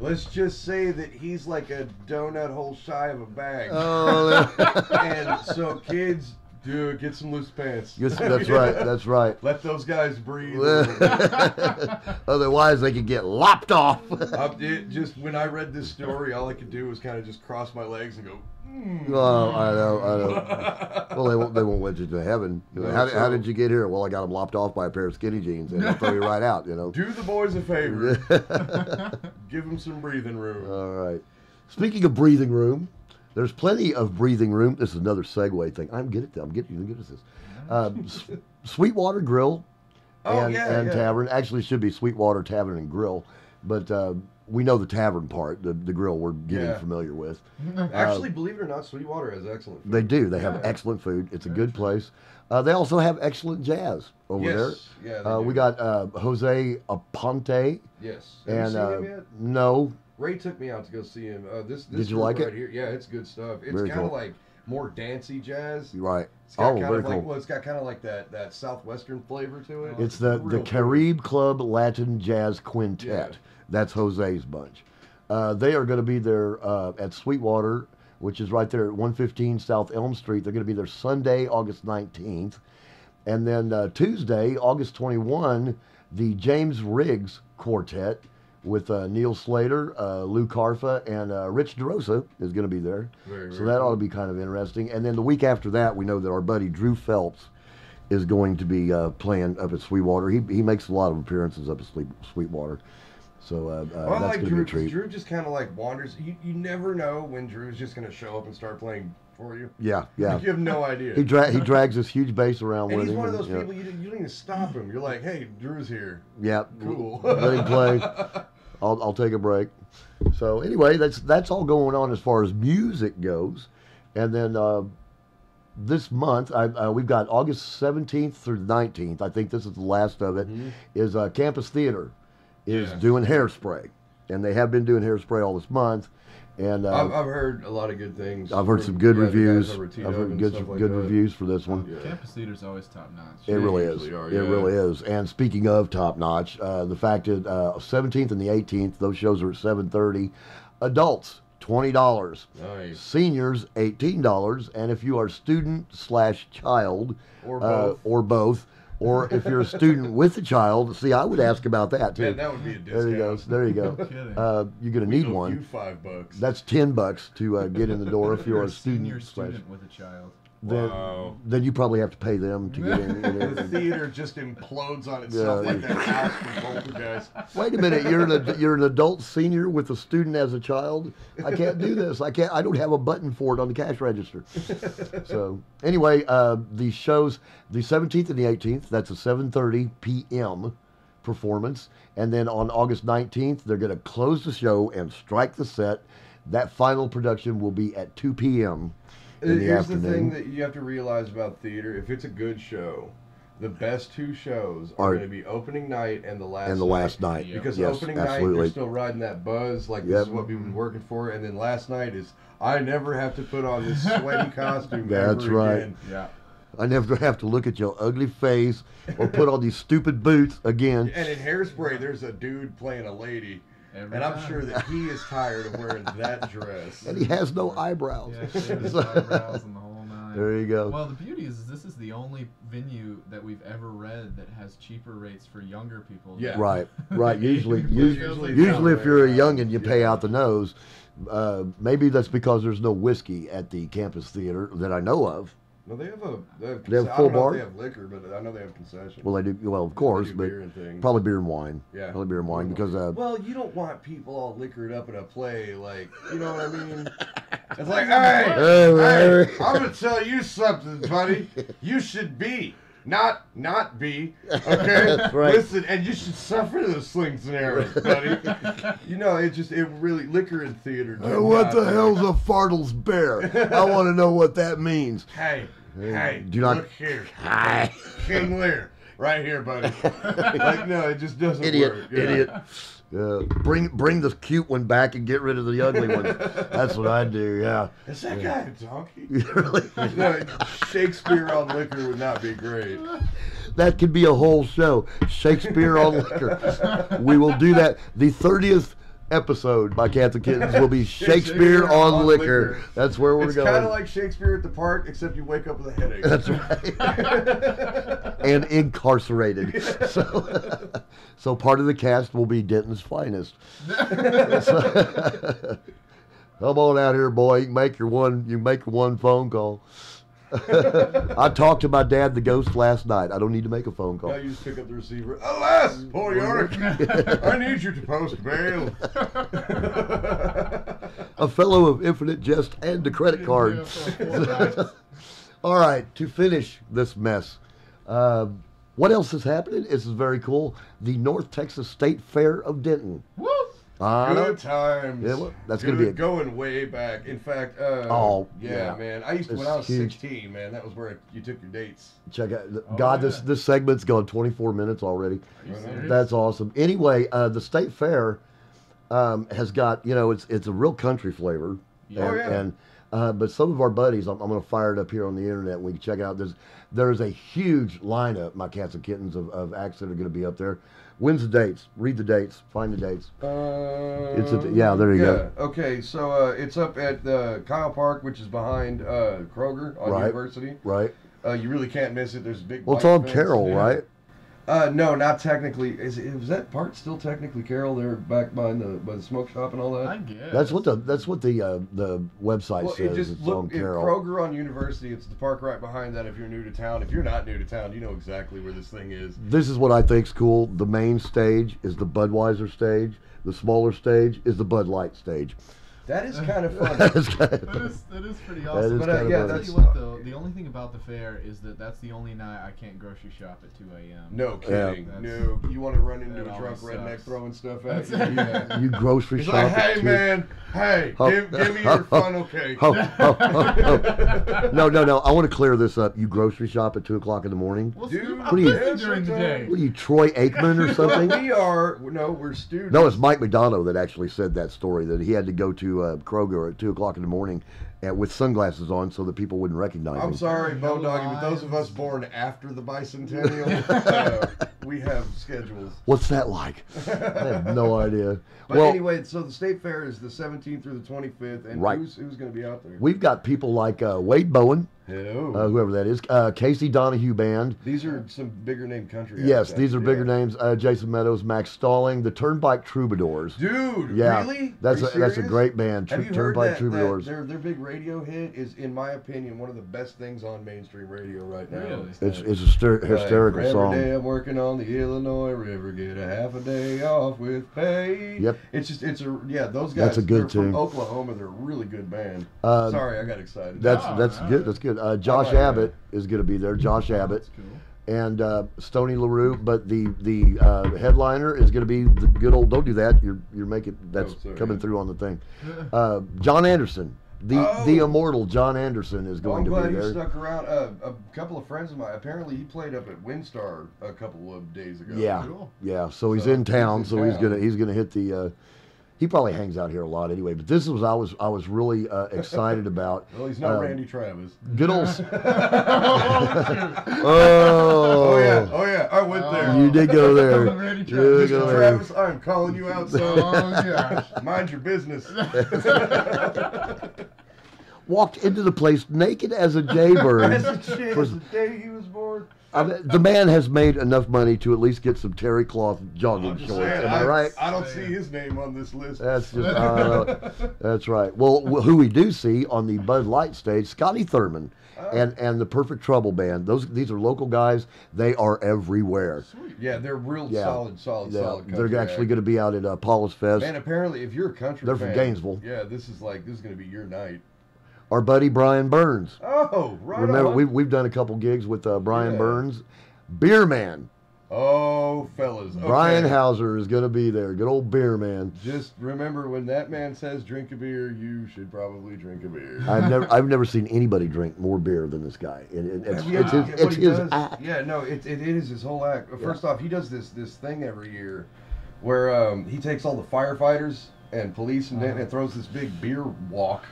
Let's just say that he's like a donut hole shy of a bag. Oh, and so kids, dude, get some loose pants. Yes, that's right. That's right. Let those guys breathe. Otherwise, they could get lopped off. I, it just when I read this story, all I could do was kind of just cross my legs and go. "Mm." Oh, I know, I know. Well, they won't. They won't let you to heaven. You know, No, how, how did you get here? Well, I got them lopped off by a pair of skinny jeans, and they'll throw you right out. You know. Do the boys a favor. Give them some breathing room. All right. Speaking of breathing room, there's plenty of breathing room. This is another segue thing. I'm good at that. I'm getting good at this. Um, Sweetwater Grill Oh, and, yeah, and yeah. Tavern. Actually, it should be Sweetwater Tavern and Grill, but uh, we know the tavern part. The, the grill we're getting Yeah. familiar with. Actually, believe it or not, Sweetwater has excellent. Food. They do. They have excellent food. It's a good place. Uh, they also have excellent jazz over Yes. there. Yeah, uh, we got uh, Jose Aponte. Yes. Have you And seen uh, him yet? no, Ray took me out to go see him. Uh, this, this Did you like right it? Here, yeah, it's good stuff. It's kind of cool. like more dancey jazz. right. It's got Oh, kind very of like cool. well, it's got kind of like that that southwestern flavor to it. It's the, the real Caribe Club Latin Jazz Quintet. Yeah. That's Jose's bunch. Uh, they are going to be there uh, at Sweetwater, which is right there at 115 South Elm Street. They're going to be there Sunday, August 19th. And then uh, Tuesday, August 21, the James Riggs Quartet with uh, Neil Slater, uh, Lou Carfa, and uh, Rich DeRosa is going to be there. Very, so very that ought to be kind of interesting. And then the week after that, we know that our buddy Drew Phelps is going to be uh, playing up at Sweetwater. He, he makes a lot of appearances up at Sweet, Sweetwater. So uh, uh, Well, that's like going to be Drew. a 'cause treat. Drew just kind of like wanders. You, you never know when Drew's just going to show up and start playing for you. Yeah, yeah. you have no idea. He, dra- he drags this huge bass around and with he's him. one of those people you, you don't even stop him. You're like, hey, Drew's here. Yeah. Cool. Let him play. I'll, I'll take a break. So anyway, that's that's all going on as far as music goes, and then uh, this month, I, uh, we've got August 17th through 19th. I think this is the last of it. Is uh, Campus Theater is Yeah. doing hairspray, and they have been doing hairspray all this month. And uh, I've, I've heard a lot of good things. I've heard some good yeah, reviews. I've heard good like good that. reviews for this one. Campus theater's always top notch. It really is. usually are, It yeah. really is. And speaking of top notch, uh, the fact that uh, 17th and the 18th, those shows are at 7:30. Adults, twenty dollars. Nice. Seniors, eighteen dollars. And if you are student slash child, Or uh, both. or both, or if you're a student with a child, see, I would ask about that too. Man, that would be a There you go. There you go. kidding. Uh, you're gonna We need one. You five bucks. That's ten bucks to uh, get in the door if you're You're a a senior student. slash- student with a child. Then, Wow. then you probably have to pay them to get in. you know. The theater just implodes on itself Yeah. like that house from Poltergeist. Wait a minute, you're an you're an adult senior with a student as a child. I can't do this. I can't. I don't have a button for it on the cash register. So anyway, uh, the shows the 17th and the 18th. That's a 7:30 p.m. performance, and then on August 19th they're going to close the show and strike the set. That final production will be at 2 p.m. in the Here's the thing that you have to realize about theater: if it's a good show, the best two shows are, Are- going to be opening night and the last and the night. last night. Because yes, opening night, absolutely. you're still riding that buzz, like this Yep. is what we've been working for, and then last night is I never have to put on this sweaty costume. That's ever right. Again. Yeah. I never have to look at your ugly face or put on these stupid boots again. And in Hairspray, there's a dude playing a lady, Every and I'm time. sure that he is tired of wearing that dress. And he has no eyebrows. Yeah, shave eyebrows and the whole nine. There you go. Well, the beauty is this is the only venue that we've ever read that has cheaper rates for younger people. Yeah. Right, right. Usually, Usually usually, usually if you're a way young and you pay out the nose, uh, maybe that's because there's no whiskey at the campus theater that I know of. No, they have a. They have, They have I full don't know bar? if they have liquor, but I know they have concessions. Well, they do. Well, of They course, do but beer and things. probably beer and wine. Yeah. probably beer and wine because uh, Well, you don't want people all liquored up in a play, like you know what I mean. It's like, hey, Hey, hey, I'm gonna tell you something, buddy. You should be, not not be. Okay, right. listen, and you should suffer those slings and arrows, buddy. you know, it just it really liquor in theater. Hey, what the hell's a fardels bear? I want to know what that means. Hey, hey, do not- look here, Hi. King Lear, right here, buddy. like, no, it just doesn't Idiot, work. Yeah. idiot. Uh, bring bring the cute one back and get rid of the ugly one. That's what I do. Yeah. Is that guy a donkey? really? no, Shakespeare on liquor would not be great. That could be a whole show. Shakespeare on liquor. We will do that. The thirtieth episode by Cats and Kittens will be Shakespeare on, liquor. That's where we're it's going. kind of like Shakespeare at the park, except you wake up with a headache. That's right. and incarcerated. So, so part of the cast will be Denton's finest. So- come on out here, boy. You make your one. You make your one phone call. I talked to my dad, the ghost, last night. I don't need to make a phone call. Now you just pick up the receiver. Alas, poor Yorick, I need you to post bail. a fellow of infinite jest and a credit card. All right, to finish this mess, uh, what else is happening? This is very cool. The North Texas State Fair of Denton. Woo! Uh, Good times. Yeah, well, that's Good, gonna be a- going way back. In fact, uh, Oh, yeah, yeah. man. I used to when I was huge. 16, man. That was where you took your dates. Check out, Oh, God, this yeah. this segment's gone 24 minutes already. Are you serious? That's awesome. Anyway, uh, the state fair um, has got you know it's it's a real country flavor. Yeah. Oh, yeah. and uh, but some of our buddies, I'm, I'm going to fire it up here on the internet. and We can check it out. There's there's a huge lineup, my cats and kittens, of, of acts that are going to be up there. When's the dates? Read the dates. Find the dates. Uh, It's at- yeah, there you go. Okay, so uh, it's up at the Kyle Park, which is behind uh, Kroger on Right. University. Right. Uh, you really can't miss it. There's a big. Well, it's on. Carroll, Yeah. right? Uh, no, not technically. Is, is that part still technically Carroll They're back behind the by the smoke shop and all that. I guess. That's what the that's what the uh, the website well, says. it just it's look on if Kroger on University. It's the park right behind that. If you're new to town, if you're not new to town, you know exactly where this thing is. This is what I think's cool. The main stage is the Budweiser stage. The smaller stage is the Bud Light stage. That is kind of fun. That is kind of That is, that is pretty awesome. is But, uh, of yeah, that's- what though, the only thing about the fair is that that's the only night I can't grocery shop at 2 a.m. No kidding. That's- No, you want to run into a drunk redneck throwing stuff at That's you? Yeah. you grocery He's shop. like, at hey two- man, hey, Ho- give, give me your funnel cake. No, no, no. I want to clear this up. You grocery shop at two o'clock in the morning. Well, Dude, what are you- I'm during the day. What are you, Troy Aikman or something? we are no, we're students. No, it's Mike McDonough that actually said that story that he had to go to uh, Kroger at two o'clock in the morning uh, with sunglasses on so that people wouldn't recognize I'm him. sorry, No Bo Doggy, but those of us born after the bicentennial, uh, we have schedules. What's that like? I have no idea. But well, anyway, so the state fair is the 17th through the 25th, and Right. who's who's going to be out there? we've got people like uh, Wade Bowen, Hello. uh, whoever that is, uh, Casey Donahew Band. these are some bigger name country. Yes, acts, these are bigger yeah. names. Uh, Jason Meadows, Max Stalling, the Turnpike Troubadours. Dude, Yeah, really? that's a you that's a great band. Have Tr- you heard Turnpike that, Troubadours. that their their big radio hit is, in my opinion, one of the best things on mainstream radio right now. Really? It's it's a hyster- Like, hysterical every song. day I'm working on the Illinois River, get a half a day off with pay. Yep. It's just it's a yeah those guys. That's a good they're from. Oklahoma. They're a really good band. Uh, Sorry, I got excited. That's Oh, that's all good. That's good. Uh, Josh. Abbott is going to be there. Josh Abbott cool. and uh, Stoney LaRue, but the the uh, headliner is going to be the good old. Don't do that. You're you're making that's Oh, sorry. coming through on the thing. Uh, John Anderson, the Oh. the immortal John Anderson is going I'm to glad be there. stuck around. Uh, a couple of friends of mine. Apparently, he played up at WinStar a couple of days ago. Yeah, Cool. yeah. So he's So in he's town. in so he's gonna he's gonna hit the. He probably hangs out here a lot anyway. But this was I was I was really uh, excited about. Well, he's not Um, Randy Travis. Good old. s- Oh oh, yeah, oh yeah, I went there. You did go there. Randy You Travis. did go Mr. there. Travis, I'm calling you out, son. Oh gosh. Mind your business. Walked into the place naked as a jaybird. As a Was- the day he was born. I mean, the man has made enough money to at least get some terry cloth jogging shorts. saying, Am I right? I don't see his name on this list. That's just uh, that's right. Well, who we do see on the Bud Light stage, Scotty Thurman, Oh. and and the Perfect Trouble band. Those these are local guys. They are everywhere. yeah, they're real Yeah. solid, solid, Yeah, solid. they're actually going to be out at uh, Paula's Fest. And apparently, if you're a country They're from Gainesville. Yeah, this is like this is gonna be your night. Our buddy Brian Burns. Oh, right Remember, on. we've we've done a couple gigs with uh, Brian Yeah. Burns, Beer Man. Oh, fellas. Okay. Brian Hauser is going to be there. Good old Beer Man. Just remember when that man says drink a beer, you should probably drink a beer. I've never I've never seen anybody drink more beer than this guy. It, it, it's, Yeah, it's his, it's his does- act. Yeah, no, it, it is his whole act. First off, he does this this thing every year where um, he takes all the firefighters and police and, Uh-huh. and throws this big beer walk.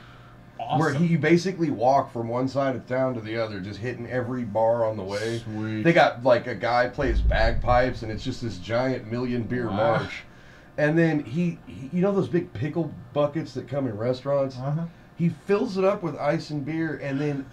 Where he basically walk from one side of town to the other, just hitting every bar on the way. Sweet. They got like a guy plays bagpipes, and it's just this giant million beer Wow. march. And then he, he, you know those big pickle buckets that come in restaurants. Uh-huh. He fills it up with ice and beer, and then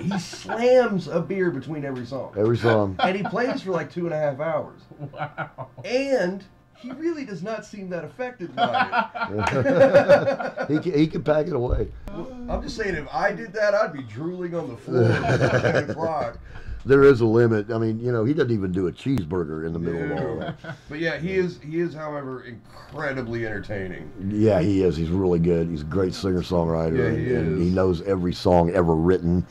he slams a beer between every song. Every song. And he plays for like two and a half hours. Wow. And he really does not seem that affected by it. he can, he can pack it away. I'm just saying, if I did that, I'd be drooling on the floor at 9 o'clock. There is a limit. I mean, you know, he doesn't even do a cheeseburger in the middle of all that. But yeah, he is, he is, however, incredibly entertaining. Yeah, he is. He's really good. He's a great singer songwriter. Yeah, and, he and is. he knows every song ever written,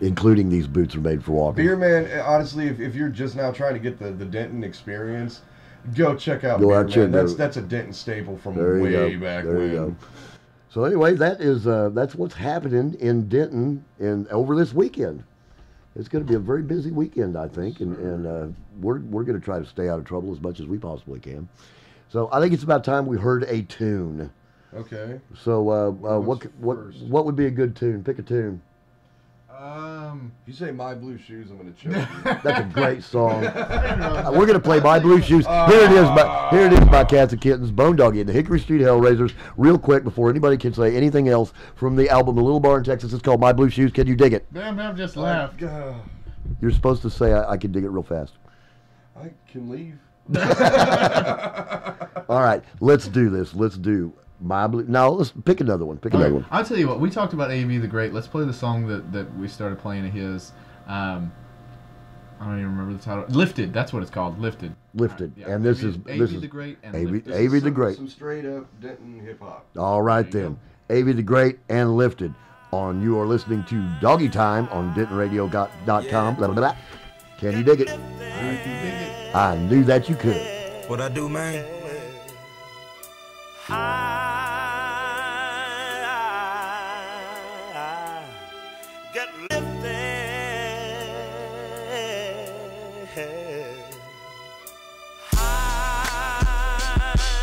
including these boots are made for walking. Beer Man, honestly, if, if you're just now trying to get the, the Denton experience, go check out Go out, check That's that's a Denton staple from way go. back there when. So anyway, that is uh, that's what's happening in Denton in over this weekend. It's going to be a very busy weekend, I think, and and uh, we're we're going to try to stay out of trouble as much as we possibly can. So I think it's about time we heard a tune. Okay. So uh, uh, what what first? what would be a good tune? Pick a tune. Um. You say My Blue Shoes, I'm going to choke you. That's a great song. We're gonna play My Blue Shoes. Here it is, my, here it is, my cats and kittens, Bone Doggy and the Hickory Street Hellraisers. Real quick before anybody can say anything else from the album The Little Bar in Texas. It's called My Blue Shoes. Can you dig it? Bam Bam just left. You're supposed to say I, I can dig it real fast. I can leave. All right, let's do this. Let's do My Blue. Now let's pick another one. Pick another one. I'll tell you what. We talked about AV the Great. Let's play the song that, that we started playing of his. Um, I don't even remember the title. Lifted. That's what it's called. Lifted. Lifted. Yeah, and this A.V. is A.V. is the Great and A.V. Lifted. A.V. the Some- Great. Some straight up Denton hip hop. All right then. A.V. the Great and Lifted. On you are listening to Doggy Time on DentonRadio.com. Blah, blah, blah. Can you dig it? I knew that you could. What I do, man? Lifted.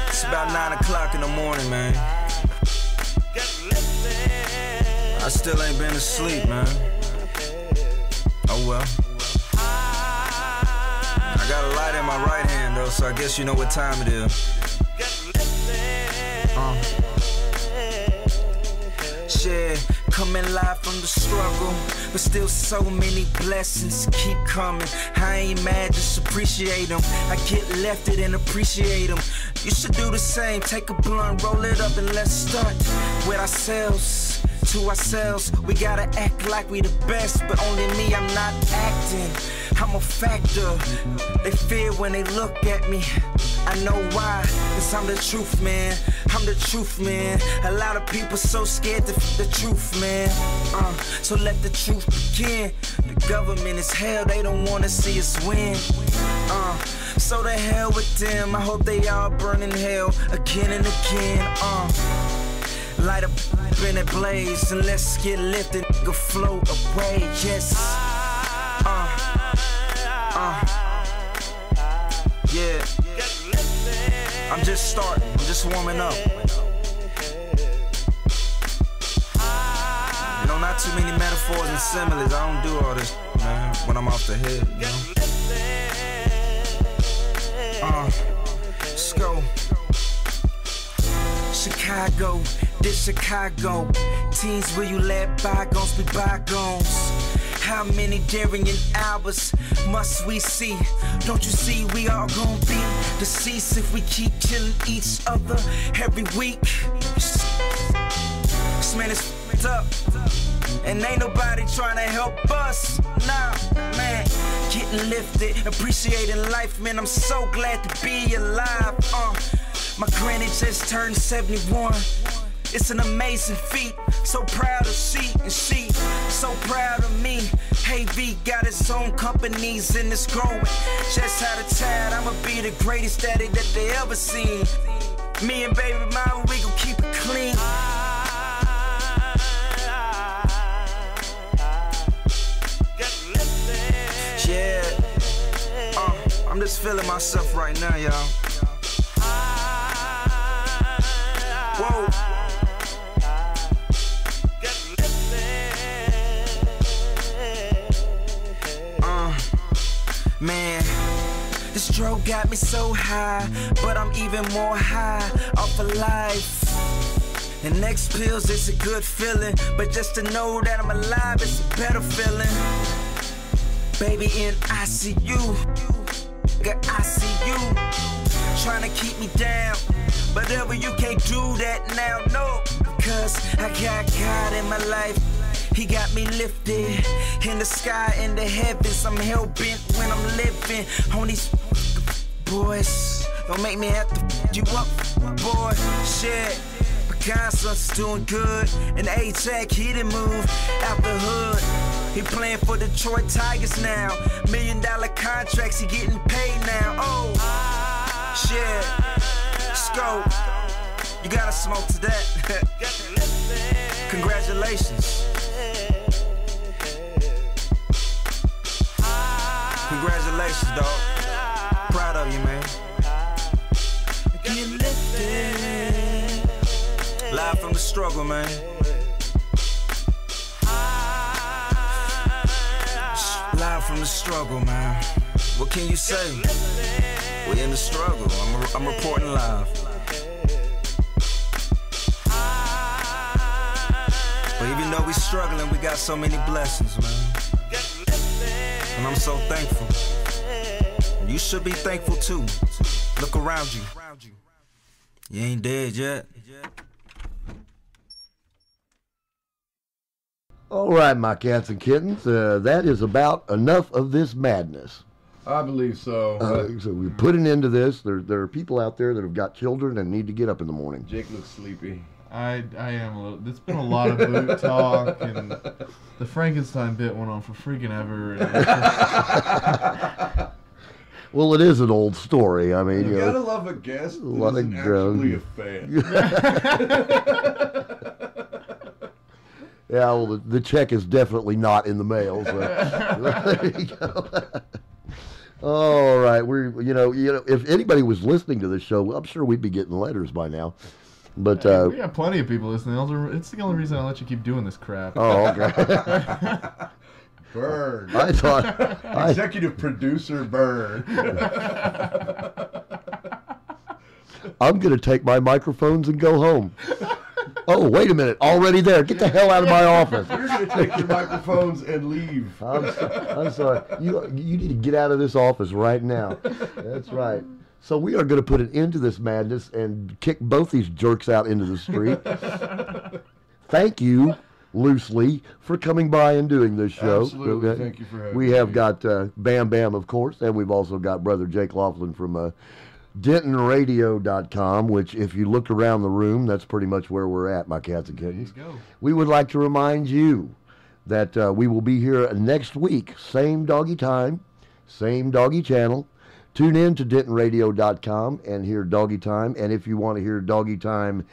It's about nine o'clock in the morning, man. I still ain't been asleep, man. Oh well. I got a light in my right hand though, so I guess you know what time it is. Uh. Yeah, coming live from the struggle, but still so many blessings keep coming. I ain't mad, just appreciate them. I get left it and appreciate them. You should do the same. Take a blunt, roll it up, and let's start with ourselves. To ourselves, we gotta act like we the best, but only me, I'm not acting. I'm a factor. They fear when they look at me. I know why, cause I'm the truth, man. I'm the truth, man. A lot of people so scared to f- the truth, man. Uh, so let the truth begin. The government is hell, they don't wanna see us win. Uh, so the hell with them. I hope they all burn in hell again and again. Uh, light up in a blaze and let's get lifted, go float away. Yes. Uh, uh, yeah. I'm just starting, I'm just warming up. You know, not too many metaphors and similes. I don't do all this, man, when I'm off the head, you know? Uh, let's go. Chicago, this Chicago. Teens, will you let bygones be bygones? How many daring hours must we see? Don't you see we all gonna be deceased if we keep killing each other every week? This man is f***ed up, and ain't nobody trying to help us. Nah, man, getting lifted, appreciating life, man. I'm so glad to be alive. Uh, my granny just turned 71. It's an amazing feat. So proud of she and she so proud of me. Hey V got its own companies and it's growing. Just had a child, I'ma be the greatest daddy that they ever seen. Me and baby mama, we gon' keep it clean. Yeah, uh, I'm just feeling myself right now, y'all. Man, this drug got me so high, but I'm even more high off of life. And next pills, is a good feeling, but just to know that I'm alive, is a better feeling. Baby in ICU, got ICU, trying to keep me down. But ever you can't do that now, no. Cause I got God in my life. He got me lifted in the sky, in the heavens. I'm hell bent when I'm living on these boys. Don't make me have to you up, boy. Shit. Picasso's doing good. And A-Jack, he didn't move out the hood. He playing for Detroit Tigers now. Million dollar contracts, he getting paid now. Oh, shit. Let's. You gotta smoke to that. Congratulations. Congratulations, dog. Proud of you, man. Get lifted. Live from the struggle, man. Live from the struggle, man. What can you say? We in the struggle. I'm, I'm reporting live. But even though we struggling, we got so many blessings, man. And I'm so thankful. You should be thankful too. Look around you. You ain't dead yet. All right, my cats and kittens, uh, that is about enough of this madness. I believe so. Uh, so we put an end to this. There, there are people out there that have got children and need to get up in the morning. Jake looks sleepy. I, I am a little. It's been a lot of boot talk, and the Frankenstein bit went on for freaking ever. and- Well, it is an old story. I mean, You you, gotta know, love a guest a lot of isn't actually a fan. yeah. Well, the, the check is definitely not in the mail. So there you go. All right, we're you know you know if anybody was listening to this show, I'm sure we'd be getting letters by now. But uh, we got plenty of people listening. It's the only reason I let you keep doing this crap. Oh, okay. Burn. I thought- I- Executive producer Burn. I'm going to take my microphones and go home. Oh, wait a minute. Already there. Get the hell out of my office. You're gonna take your microphones and leave. I'm, so- I'm sorry. You, you need to get out of this office right now. That's right. So we are going to put an end to this madness and kick both these jerks out into the street. Thank you, loosely, for coming by and doing this show. Absolutely. Thank you for having We me. have got uh, Bam Bam, of course, and we've also got Brother Jake Laughlin from uh, DentonRadio.com, which, if you look around the room, that's pretty much where we're at, my cats and kittens. We would like to remind you that uh, we will be here next week, same doggy time, same doggy channel. Tune in to DentonRadio.com and hear Doggy Time. And if you want to hear Doggy Time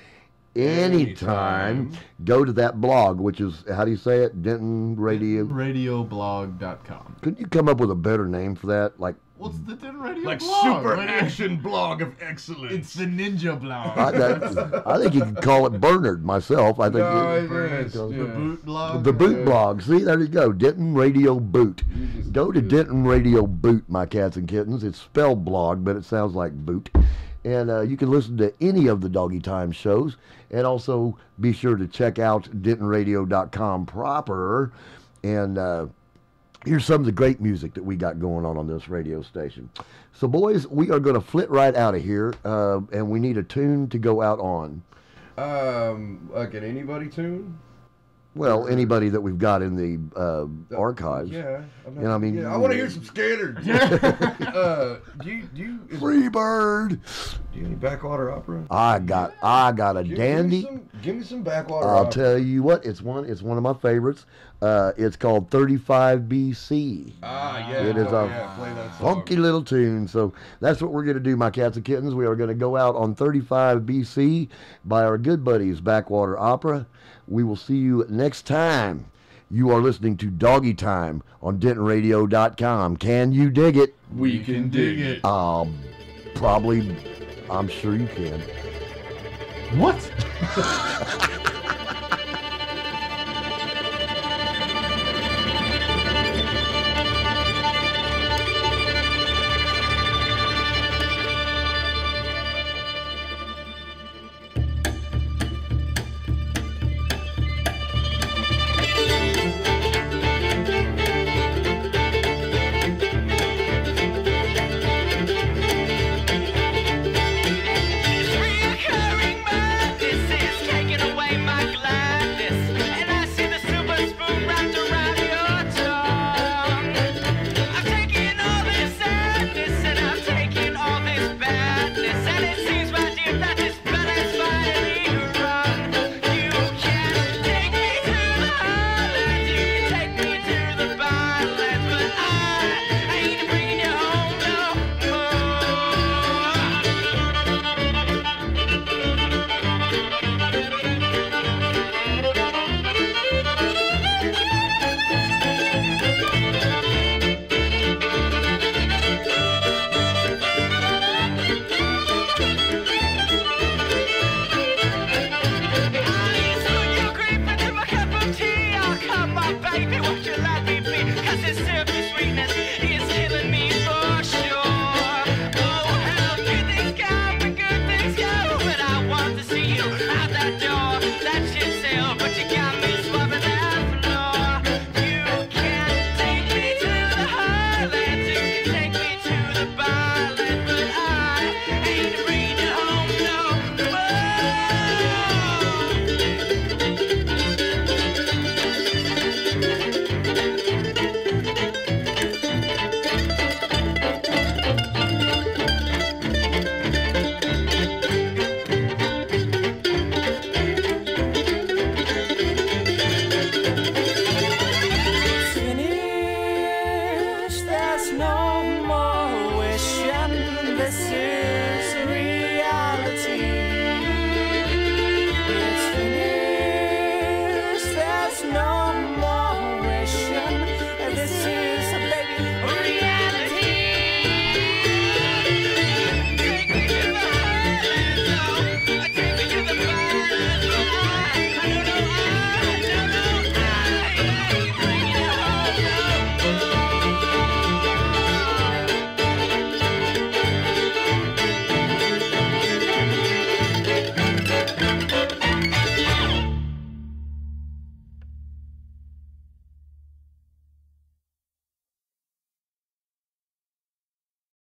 anytime, go to that blog, which is, how do you say it? Denton Radio. Radioblog.com. Couldn't you come up with a better name for that? Like, What's the Denton Radio Like blog? super What is- action blog of excellence. It's the Ninja blog. I, that, I think you could call it Bernard myself. I think No, it- it is, the yeah. boot blog. The boot blog. See, there you go. Denton Radio Boot. Go to Denton Radio Boot, my cats and kittens. It's spelled blog, but it sounds like boot. And uh, you can listen to any of the Doggy Time shows. And also be sure to check out DentonRadio.com proper. And uh, here's some of the great music that we got going on on this radio station. So, boys, we are going to flit right out of here. Uh, and we need a tune to go out on. Um, like an anybody tune? Well, anybody that we've got in the uh, archives. Yeah. I'm And I mean, yeah, I want to hear some scattered. uh, do you do you is, Free bird. do you any backwater opera? I got I got a Give- dandy. Give me some, give me some backwater I'll opera. tell you what, it's one it's one of my favorites. Uh, it's called 35 BC. Ah, yeah. It is oh, a yeah, play that song. funky little tune. So that's what we're going to do, my cats and kittens. We are going to go out on 35 BC by our good buddies Backwater Opera. We will see you next time. You are listening to Doggy Time on DentonRadio.com. Can you dig it? We can dig it. Um, probably. I'm sure you can. What?